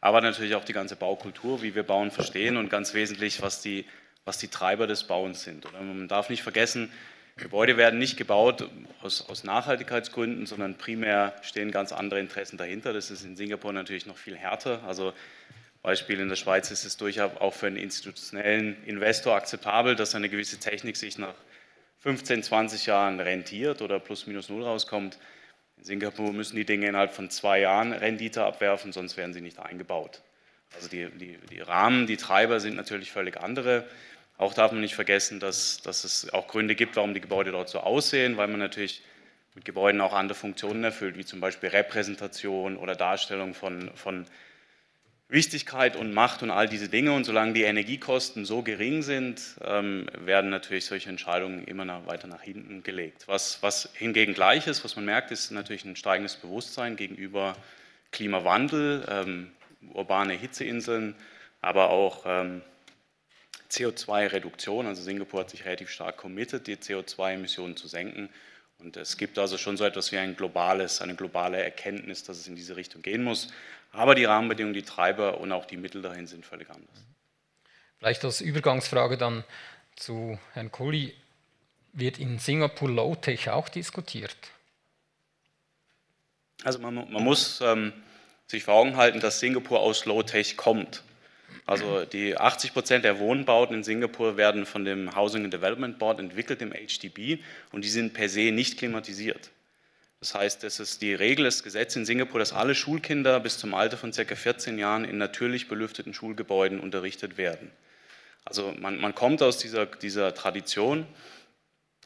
aber natürlich auch die ganze Baukultur, wie wir Bauen verstehen und ganz wesentlich, was die, was die Treiber des Bauens sind. Oder man darf nicht vergessen, Gebäude werden nicht gebaut aus, aus, Nachhaltigkeitsgründen, sondern primär stehen ganz andere Interessen dahinter. Das ist in Singapur natürlich noch viel härter. Also Beispiel in der Schweiz ist es durchaus auch für einen institutionellen Investor akzeptabel, dass eine gewisse Technik sich nach 15, 20 Jahren rentiert oder plus minus null rauskommt. In Singapur müssen die Dinge innerhalb von zwei Jahren Rendite abwerfen, sonst werden sie nicht eingebaut. Also die, die, die Rahmen, die Treiber sind natürlich völlig andere. Auch darf man nicht vergessen, dass, dass es auch Gründe gibt, warum die Gebäude dort so aussehen, weil man natürlich mit Gebäuden auch andere Funktionen erfüllt, wie zum Beispiel Repräsentation oder Darstellung von, von Wichtigkeit und Macht und all diese Dinge. Und solange die Energiekosten so gering sind, ähm, werden natürlich solche Entscheidungen immer nach, weiter nach hinten gelegt. Was, was hingegen gleich ist, was man merkt, ist natürlich ein steigendes Bewusstsein gegenüber Klimawandel, ähm, urbane Hitzeinseln, aber auch ähm, CO2-Reduktion. Also Singapur hat sich relativ stark committed, die CO2-Emissionen zu senken. Und es gibt also schon so etwas wie ein globales, eine globale Erkenntnis, dass es in diese Richtung gehen muss. Aber die Rahmenbedingungen, die Treiber und auch die Mittel dahin sind völlig anders. Vielleicht als Übergangsfrage dann zu Herrn Kohli. Wird in Singapur Low-Tech auch diskutiert? Also man, man muss ähm, sich vor Augen halten, dass Singapur aus Low-Tech kommt. Also die 80 Prozent der Wohnbauten in Singapur werden von dem Housing and Development Board entwickelt, dem HDB, und die sind per se nicht klimatisiert. Das heißt, es ist die Regel, das Gesetz in Singapur, dass alle Schulkinder bis zum Alter von ca. 14 Jahren in natürlich belüfteten Schulgebäuden unterrichtet werden. Also man, man kommt aus dieser, dieser Tradition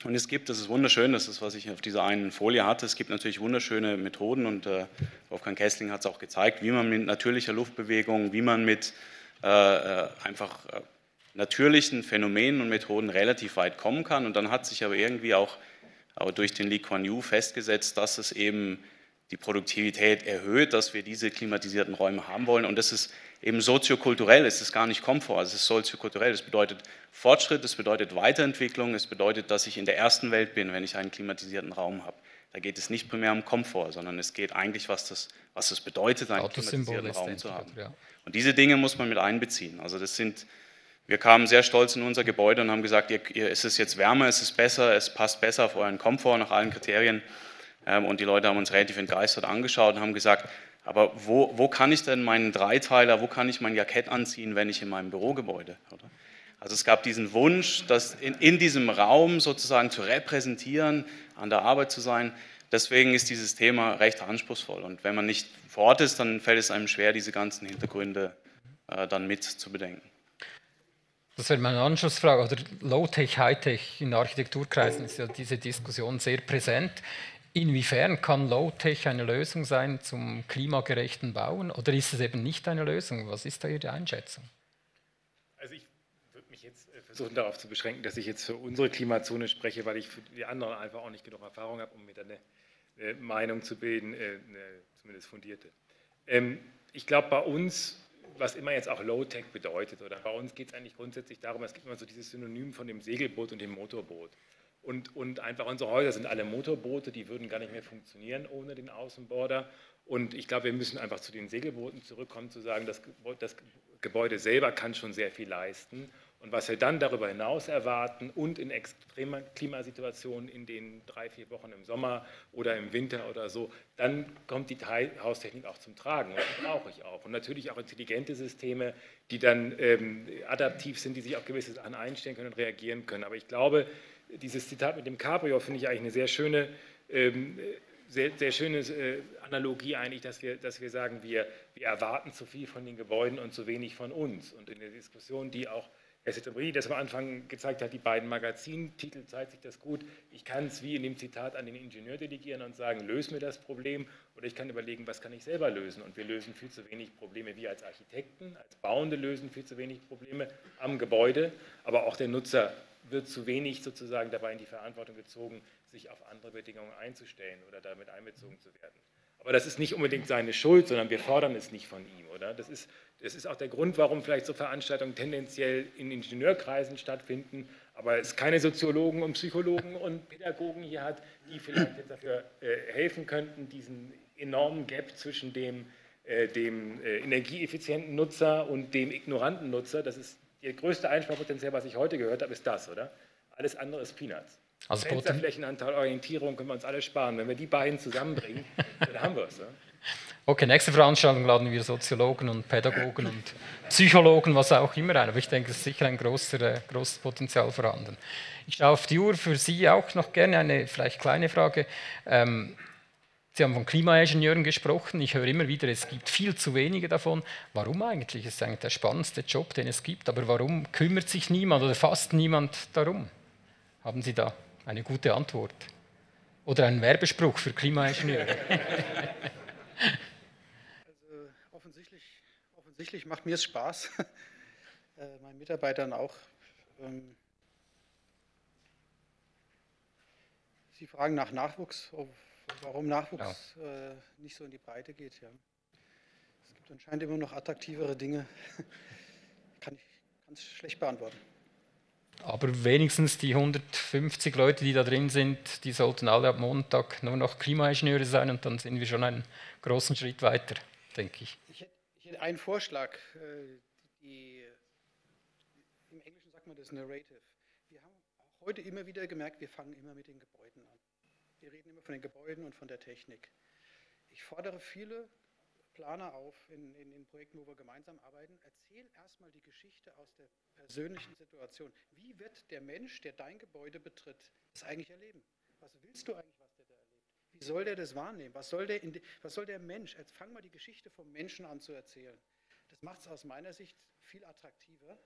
und es gibt, das ist wunderschön, das ist, was ich auf dieser einen Folie hatte, es gibt natürlich wunderschöne Methoden und äh, Wolfgang Kessling hat es auch gezeigt, wie man mit natürlicher Luftbewegung, wie man mit einfach äh, natürlichen Phänomenen und Methoden relativ weit kommen kann. Und dann hat sich aber irgendwie auch aber durch den Lee Kuan Yew festgesetzt, dass es eben die Produktivität erhöht, dass wir diese klimatisierten Räume haben wollen. Und das ist eben soziokulturell, es ist gar nicht Komfort, es ist soziokulturell. Es bedeutet Fortschritt, es bedeutet Weiterentwicklung, es bedeutet, dass ich in der ersten Welt bin, wenn ich einen klimatisierten Raum habe. Da geht es nicht primär um Komfort, sondern es geht eigentlich, was das, was das bedeutet, einen klimatisierten Raum zu haben. Ja. Und diese Dinge muss man mit einbeziehen. Also das sind, wir kamen sehr stolz in unser Gebäude und haben gesagt, ihr, ihr, es ist jetzt wärmer, es ist besser, es passt besser auf euren Komfort nach allen Kriterien. Ähm, und die Leute haben uns relativ entgeistert angeschaut und haben gesagt, aber wo, wo kann ich denn meinen Dreiteiler, wo kann ich mein Jackett anziehen, wenn ich in meinem Bürogebäude? Oder? Also es gab diesen Wunsch, das in, in diesem Raum sozusagen zu repräsentieren, an der Arbeit zu sein. Deswegen ist dieses Thema recht anspruchsvoll. Und wenn man nicht vor Ort ist, dann fällt es einem schwer, diese ganzen Hintergründe äh, dann mit zu bedenken. Das wäre meine Anschlussfrage. Oder Low-Tech, High-Tech in Architekturkreisen ist ja diese Diskussion sehr präsent. Inwiefern kann Low-Tech eine Lösung sein zum klimagerechten Bauen oder ist es eben nicht eine Lösung? Was ist da Ihre Einschätzung? Also ich versuchen darauf zu beschränken, dass ich jetzt für unsere Klimazone spreche, weil ich für die anderen einfach auch nicht genug Erfahrung habe, um mir dann eine, eine Meinung zu bilden, äh, zumindest fundierte. Ähm, ich glaube, bei uns, was immer jetzt auch Low-Tech bedeutet, oder bei uns geht es eigentlich grundsätzlich darum, es gibt immer so dieses Synonym von dem Segelboot und dem Motorboot. Und, und, einfach unsere Häuser sind alle Motorboote, die würden gar nicht mehr funktionieren ohne den Außenborder. Und ich glaube, wir müssen einfach zu den Segelbooten zurückkommen, zu sagen, das Gebäude selber kann schon sehr viel leisten. Und was wir dann darüber hinaus erwarten und in extremen Klimasituationen in den drei, vier Wochen im Sommer oder im Winter oder so, dann kommt die Haustechnik auch zum Tragen. Und die brauche ich auch. Und natürlich auch intelligente Systeme, die dann ähm, adaptiv sind, die sich auf gewisse Sachen einstellen können und reagieren können. Aber ich glaube, dieses Zitat mit dem Cabrio finde ich eigentlich eine sehr schöne ähm, sehr, sehr schöne äh, Analogie eigentlich, dass wir, dass wir sagen, wir, wir erwarten zu viel von den Gebäuden und zu wenig von uns. Und in der Diskussion, die auch Settembri das am Anfang gezeigt hat, die beiden Magazintitel, zeigt sich das gut. Ich kann es wie in dem Zitat an den Ingenieur delegieren und sagen, löse mir das Problem. Oder ich kann überlegen, was kann ich selber lösen. Und wir lösen viel zu wenig Probleme. Wir als Architekten, als Bauende lösen viel zu wenig Probleme am Gebäude. Aber auch der Nutzer wird zu wenig sozusagen dabei in die Verantwortung gezogen, sich auf andere Bedingungen einzustellen oder damit einbezogen zu werden. Aber das ist nicht unbedingt seine Schuld, sondern wir fordern es nicht von ihm, oder? Das ist, das ist auch der Grund, warum vielleicht so Veranstaltungen tendenziell in Ingenieurkreisen stattfinden, aber es keine Soziologen und Psychologen und Pädagogen hier hat, die vielleicht jetzt dafür äh, helfen könnten, diesen enormen Gap zwischen dem, äh, dem äh, energieeffizienten Nutzer und dem ignoranten Nutzer, das ist das größte Einsparpotenzial, was ich heute gehört habe, ist das, oder? Alles andere ist Peanuts. Also Fensterflächenanteil, Orientierung können wir uns alle sparen. Wenn wir die beiden zusammenbringen, dann haben wir es. Ja? Okay, nächste Veranstaltung laden wir Soziologen und Pädagogen und Psychologen, was auch immer ein. Aber ich denke, es ist sicher ein großer, äh, großes Potenzial vorhanden. Ich schaue auf die Uhr für Sie auch noch gerne eine vielleicht kleine Frage. Ähm, Sie haben von Klimaingenieuren gesprochen. Ich höre immer wieder, es gibt viel zu wenige davon. Warum eigentlich? Es ist eigentlich der spannendste Job, den es gibt. Aber warum kümmert sich niemand oder fast niemand darum? Haben Sie da eine gute Antwort. Oder einen Werbespruch für Klimaingenieure. Also offensichtlich, offensichtlich macht mir es Spaß, äh, meinen Mitarbeitern auch. Ähm, Sie fragen nach Nachwuchs, warum Nachwuchs ja. äh, nicht so in die Breite geht. Ja. Es gibt anscheinend immer noch attraktivere Dinge. Kann ich ganz schlecht beantworten. Aber wenigstens die 150 Leute, die da drin sind, die sollten alle ab Montag nur noch Klimaingenieure sein und dann sind wir schon einen großen Schritt weiter, denke ich. Ich hätte, einen Vorschlag. Äh, die, Im Englischen sagt man das Narrative. Wir haben auch heute immer wieder gemerkt, wir fangen immer mit den Gebäuden an. Wir reden immer von den Gebäuden und von der Technik. Ich fordere viele Planer auf in, in, in Projekten, wo wir gemeinsam arbeiten, erzähl erstmal die Geschichte aus der persönlichen Situation. Wie wird der Mensch, der dein Gebäude betritt, das eigentlich erleben? Was willst du eigentlich, was der da erlebt? Wie soll der das wahrnehmen? Was soll der, de, was soll der Mensch? Jetzt fang mal die Geschichte vom Menschen an zu erzählen. Das macht es aus meiner Sicht viel attraktiver.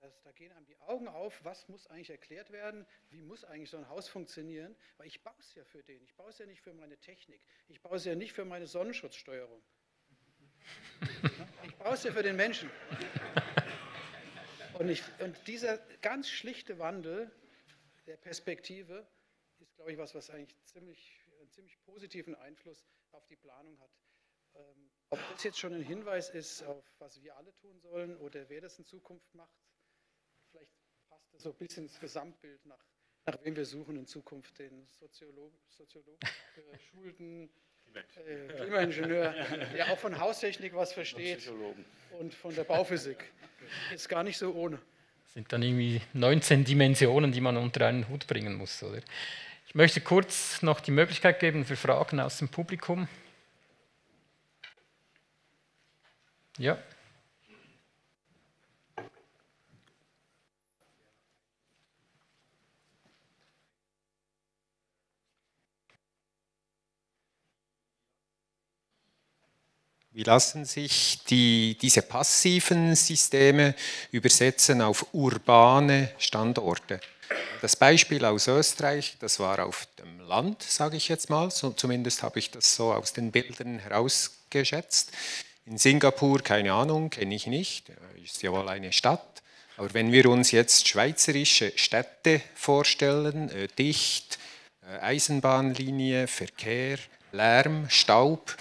Das, da gehen einem die Augen auf, was muss eigentlich erklärt werden, wie muss eigentlich so ein Haus funktionieren, weil ich baue es ja für den, ich baue es ja nicht für meine Technik, ich baue es ja nicht für meine Sonnenschutzsteuerung, ich baue es ja für den Menschen. Und, ich, und dieser ganz schlichte Wandel der Perspektive ist, glaube ich, was, was eigentlich ziemlich, einen ziemlich positiven Einfluss auf die Planung hat. Ähm, ob das jetzt schon ein Hinweis ist, auf was wir alle tun sollen oder wer das in Zukunft macht, vielleicht passt das so ein bisschen ins Gesamtbild nach, nach wem wir suchen in Zukunft, den Soziologen, Soziologen geschulten äh, Klimaingenieur, der auch von Haustechnik was versteht und von der Bauphysik. Ist gar nicht so ohne. Das sind dann irgendwie 19 Dimensionen, die man unter einen Hut bringen muss, oder? Ich möchte kurz noch die Möglichkeit geben für Fragen aus dem Publikum. Ja. Wie lassen sich die, diese passiven Systeme übersetzen auf urbane Standorte? Das Beispiel aus Österreich, das war auf dem Land, sage ich jetzt mal, so, zumindest habe ich das so aus den Bildern herausgeschätzt. In Singapur, keine Ahnung, kenne ich nicht, ist ja wohl eine Stadt. Aber wenn wir uns jetzt schweizerische Städte vorstellen, äh, dicht, äh, Eisenbahnlinie, Verkehr, Lärm, Staub,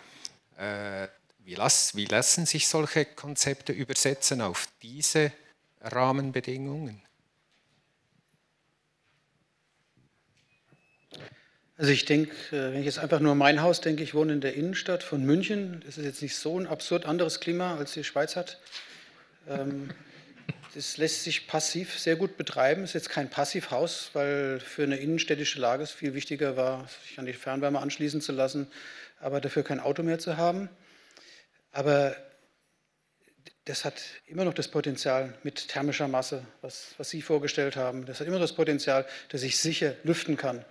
äh, wie, las, wie lassen sich solche Konzepte übersetzen auf diese Rahmenbedingungen? Also ich denke, äh, wenn ich jetzt einfach nur mein Haus denke, ich wohne in der Innenstadt von München. Das ist jetzt nicht so ein absurd anderes Klima, als die Schweiz hat. Ähm, das lässt sich passiv sehr gut betreiben. Es ist jetzt kein Passivhaus, weil für eine innenstädtische Lage es viel wichtiger war, sich an die Fernwärme anschließen zu lassen, aber dafür kein Auto mehr zu haben. Aber das hat immer noch das Potenzial mit thermischer Masse, was, was Sie vorgestellt haben. Das hat immer das Potenzial, dass ich sicher lüften kann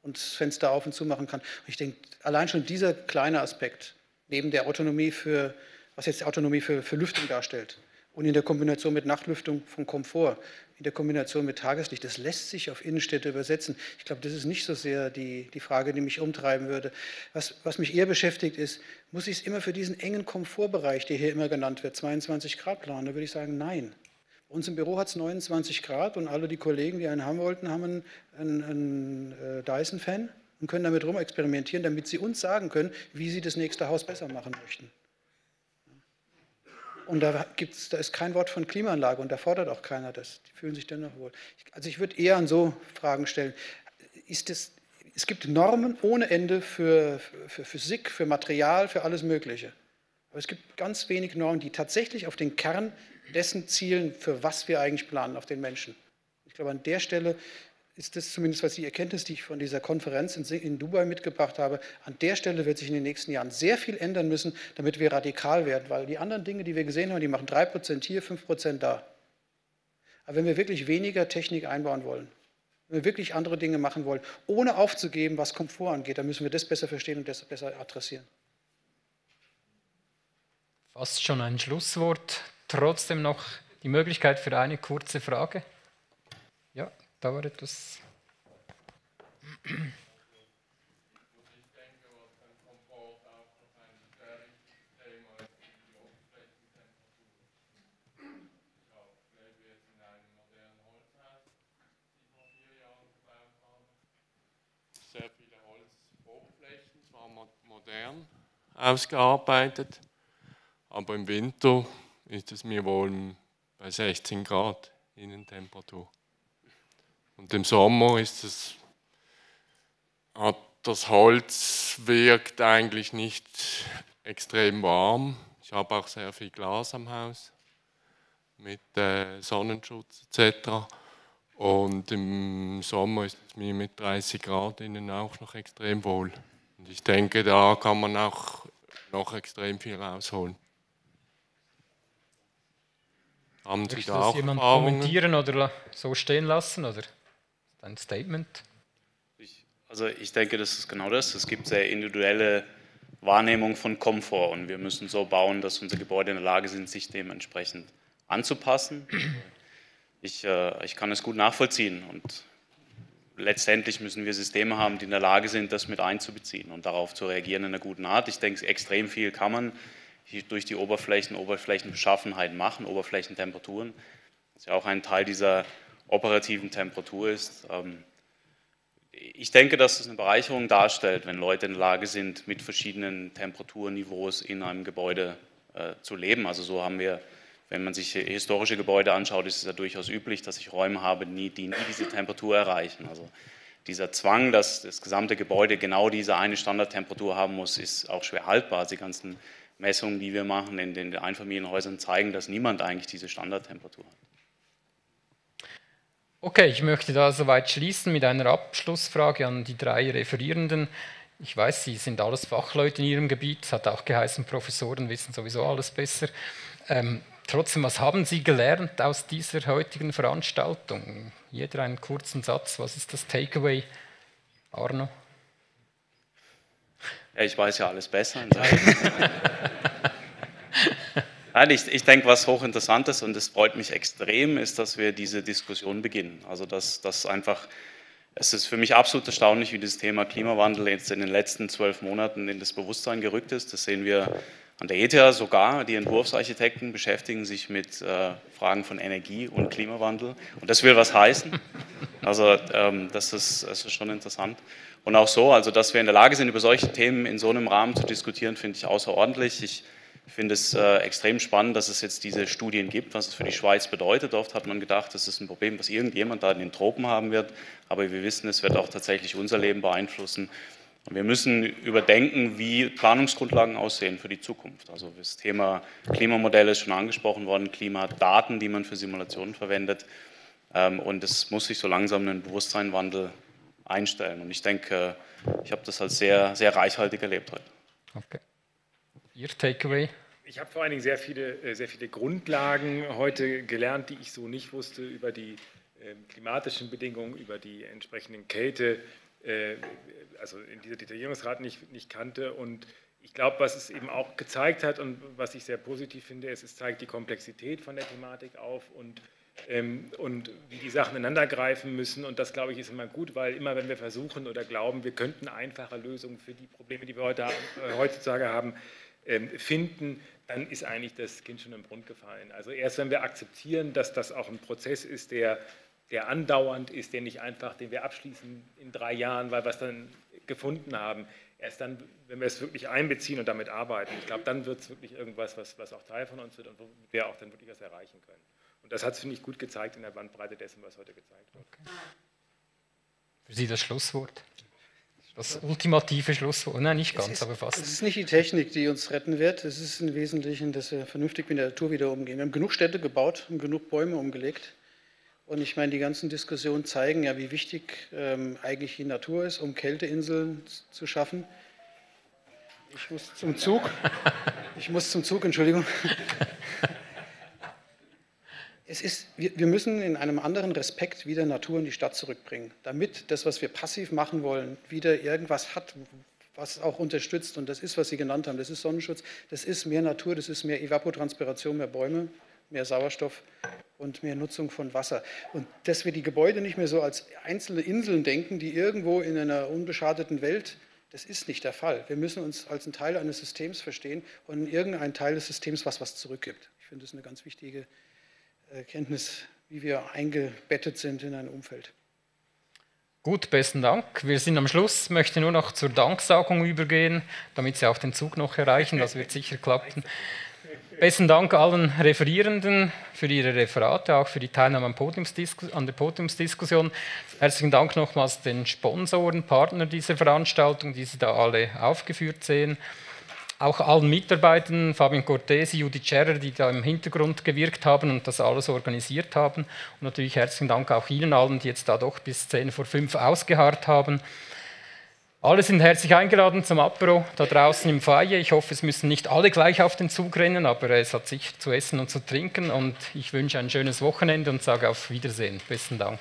und das Fenster auf und zu machen kann. Und ich denke, allein schon dieser kleine Aspekt, neben der Autonomie für, was jetzt Autonomie für, für Lüftung darstellt, und in der Kombination mit Nachtlüftung von Komfort, in der Kombination mit Tageslicht, das lässt sich auf Innenstädte übersetzen. Ich glaube, das ist nicht so sehr die, die Frage, die mich umtreiben würde. Was, was mich eher beschäftigt ist, muss ich es immer für diesen engen Komfortbereich, der hier immer genannt wird, 22 Grad planen? Da würde ich sagen, nein. Bei uns im Büro hat es 29 Grad und alle die Kollegen, die einen haben wollten, haben einen, einen, einen äh, Dyson-Fan und können damit rumexperimentieren, damit sie uns sagen können, wie sie das nächste Haus besser machen möchten. Und da, gibt's, da ist kein Wort von Klimaanlage und da fordert auch keiner das. Die fühlen sich dennoch wohl. Also ich würde eher an so Fragen stellen. Ist es, es gibt Normen ohne Ende für, für Physik, für Material, für alles Mögliche. Aber es gibt ganz wenig Normen, die tatsächlich auf den Kern dessen zielen, für was wir eigentlich planen, auf den Menschen. Ich glaube, an der Stelle ist das zumindest was die Erkenntnis, die ich von dieser Konferenz in, Dubai mitgebracht habe. An der Stelle wird sich in den nächsten Jahren sehr viel ändern müssen, damit wir radikal werden, weil die anderen Dinge, die wir gesehen haben, die machen 3% hier, 5% da. Aber wenn wir wirklich weniger Technik einbauen wollen, wenn wir wirklich andere Dinge machen wollen, ohne aufzugeben, was Komfort angeht, dann müssen wir das besser verstehen und das besser adressieren. Fast schon ein Schlusswort. Trotzdem noch die Möglichkeit für eine kurze Frage. Ja, da war etwas. sehr viele Holzoberflächen, zwar modern ausgearbeitet, aber im Winter ist es mir wohl bei 16 Grad Innentemperatur. Und im Sommer ist es, das Holz wirkt eigentlich nicht extrem warm. Ich habe auch sehr viel Glas am Haus mit äh, Sonnenschutz etc. Und im Sommer ist es mir mit 30 Grad innen auch noch extrem wohl. Und ich denke, da kann man auch noch extrem viel rausholen. Haben Sie Möchtest da auch jemand kommentieren oder so stehen lassen? Oder? Ein Statement? Ich, also ich denke, das ist genau das. Es gibt sehr individuelle Wahrnehmung von Komfort und wir müssen so bauen, dass unsere Gebäude in der Lage sind, sich dementsprechend anzupassen. Ich, äh, ich kann es gut nachvollziehen und letztendlich müssen wir Systeme haben, die in der Lage sind, das mit einzubeziehen und darauf zu reagieren in einer guten Art. Ich denke, extrem viel kann man durch die Oberflächen, Oberflächenbeschaffenheit machen, Oberflächentemperaturen. Das ist ja auch ein Teil dieser operativen Temperatur ist. Ähm, ich denke, dass es eine Bereicherung darstellt, wenn Leute in der Lage sind, mit verschiedenen Temperaturniveaus in einem Gebäude äh, zu leben. Also so haben wir, wenn man sich historische Gebäude anschaut, ist es ja durchaus üblich, dass ich Räume habe, die nie diese Temperatur erreichen. Also dieser Zwang, dass das gesamte Gebäude genau diese eine Standardtemperatur haben muss, ist auch schwer haltbar. Die ganzen Messungen, die wir machen in den Einfamilienhäusern, zeigen, dass niemand eigentlich diese Standardtemperatur hat. Okay, ich möchte da soweit schließen mit einer Abschlussfrage an die drei Referierenden. Ich weiß, Sie sind alles Fachleute in Ihrem Gebiet, es hat auch geheißen, Professoren wissen sowieso alles besser. Ähm, trotzdem, was haben Sie gelernt aus dieser heutigen Veranstaltung? Jeder einen kurzen Satz, was ist das Takeaway? Arno? Ja, ich weiß ja alles besser. Nein, ich, ich denke, was hochinteressant ist und es freut mich extrem, ist, dass wir diese Diskussion beginnen. Also, dass das einfach, es ist für mich absolut erstaunlich, wie das Thema Klimawandel jetzt in den letzten zwölf Monaten in das Bewusstsein gerückt ist. Das sehen wir an der ETH sogar. Die Entwurfsarchitekten beschäftigen sich mit äh, Fragen von Energie und Klimawandel. Und das will was heißen. Also, ähm, das, ist, das ist schon interessant. Und auch so, also dass wir in der Lage sind, über solche Themen in so einem Rahmen zu diskutieren, finde ich außerordentlich. Ich ich finde es äh, extrem spannend, dass es jetzt diese Studien gibt, was es für die Schweiz bedeutet. Oft hat man gedacht, das ist ein Problem, was irgendjemand da in den Tropen haben wird. Aber wir wissen, es wird auch tatsächlich unser Leben beeinflussen. Und wir müssen überdenken, wie Planungsgrundlagen aussehen für die Zukunft. Also das Thema Klimamodelle ist schon angesprochen worden, Klimadaten, die man für Simulationen verwendet. Ähm, und es muss sich so langsam einen Bewusstseinwandel einstellen. Und ich denke, ich habe das als sehr, sehr reichhaltig erlebt heute. Okay. Ihr Takeaway? Ich habe vor allen Dingen sehr viele, äh, sehr viele Grundlagen heute gelernt, die ich so nicht wusste über die ähm, klimatischen Bedingungen, über die entsprechenden Kälteregionen äh, also in dieser Detaillierungsgrad nicht, nicht kannte. Und ich glaube, was es eben auch gezeigt hat und was ich sehr positiv finde, ist, es zeigt die Komplexität von der Thematik auf und ähm, und wie die Sachen ineinander greifen müssen. Und das, glaube ich, ist immer gut, weil immer, wenn wir versuchen oder glauben, wir könnten einfache Lösungen für die Probleme, die wir heute, äh, heutzutage haben, finden, dann ist eigentlich das Kind schon im Grund gefallen. Also erst wenn wir akzeptieren, dass das auch ein Prozess ist, der, der andauernd ist, der nicht einfach, den wir abschließen in drei Jahren, weil wir es dann gefunden haben, erst dann, wenn wir es wirklich einbeziehen und damit arbeiten, ich glaube, dann wird es wirklich irgendwas, was, was auch Teil von uns wird und wo wir auch dann wirklich was erreichen können. Und das hat es, finde ich, gut gezeigt in der Bandbreite dessen, was heute gezeigt wird. Okay. Für Sie das Schlusswort. Das ultimative Schlusswort. Nein, nicht ganz, ist, aber fast. Es ist nicht die Technik, die uns retten wird. Es ist im Wesentlichen, dass wir vernünftig mit der Natur wieder umgehen. Wir haben genug Städte gebaut und genug Bäume umgelegt. Und ich meine, die ganzen Diskussionen zeigen ja, wie wichtig ähm, eigentlich die Natur ist, um Kälteinseln zu schaffen. Ich muss zum Zug. Ich muss zum Zug, Entschuldigung. Es ist, wir, wir müssen in einem anderen Respekt wieder Natur in die Stadt zurückbringen, damit das, was wir passiv machen wollen, wieder irgendwas hat, was auch unterstützt. Und das ist, was Sie genannt haben. Das ist Sonnenschutz, das ist mehr Natur, das ist mehr Evapotranspiration, mehr Bäume, mehr Sauerstoff und mehr Nutzung von Wasser. Und dass wir die Gebäude nicht mehr so als einzelne Inseln denken, die irgendwo in einer unbeschadeten Welt, das ist nicht der Fall. Wir müssen uns als ein Teil eines Systems verstehen und in irgendein Teil des Systems was, was zurückgibt. Ich finde das eine ganz wichtige Erkenntnis, wie wir eingebettet sind in ein Umfeld. Gut, besten Dank. Wir sind am Schluss. Möchte nur noch zur Danksagung übergehen, damit Sie auch den Zug noch erreichen. Das wird sicher klappen. Besten Dank allen Referierenden für ihre Referate, auch für die Teilnahme an der Podiumsdiskussion. Herzlichen Dank nochmals den Sponsoren, Partnern dieser Veranstaltung, die Sie da alle aufgeführt sehen auch allen Mitarbeitern, Fabian Cortesi, Judith Scherrer, die da im Hintergrund gewirkt haben und das alles organisiert haben. Und natürlich herzlichen Dank auch Ihnen allen, die jetzt da doch bis 10 vor 5 ausgeharrt haben. Alle sind herzlich eingeladen zum Apero da draußen im Foyer. Ich hoffe, es müssen nicht alle gleich auf den Zug rennen, aber es hat sicher zu essen und zu trinken. Und ich wünsche ein schönes Wochenende und sage auf Wiedersehen. Besten Dank.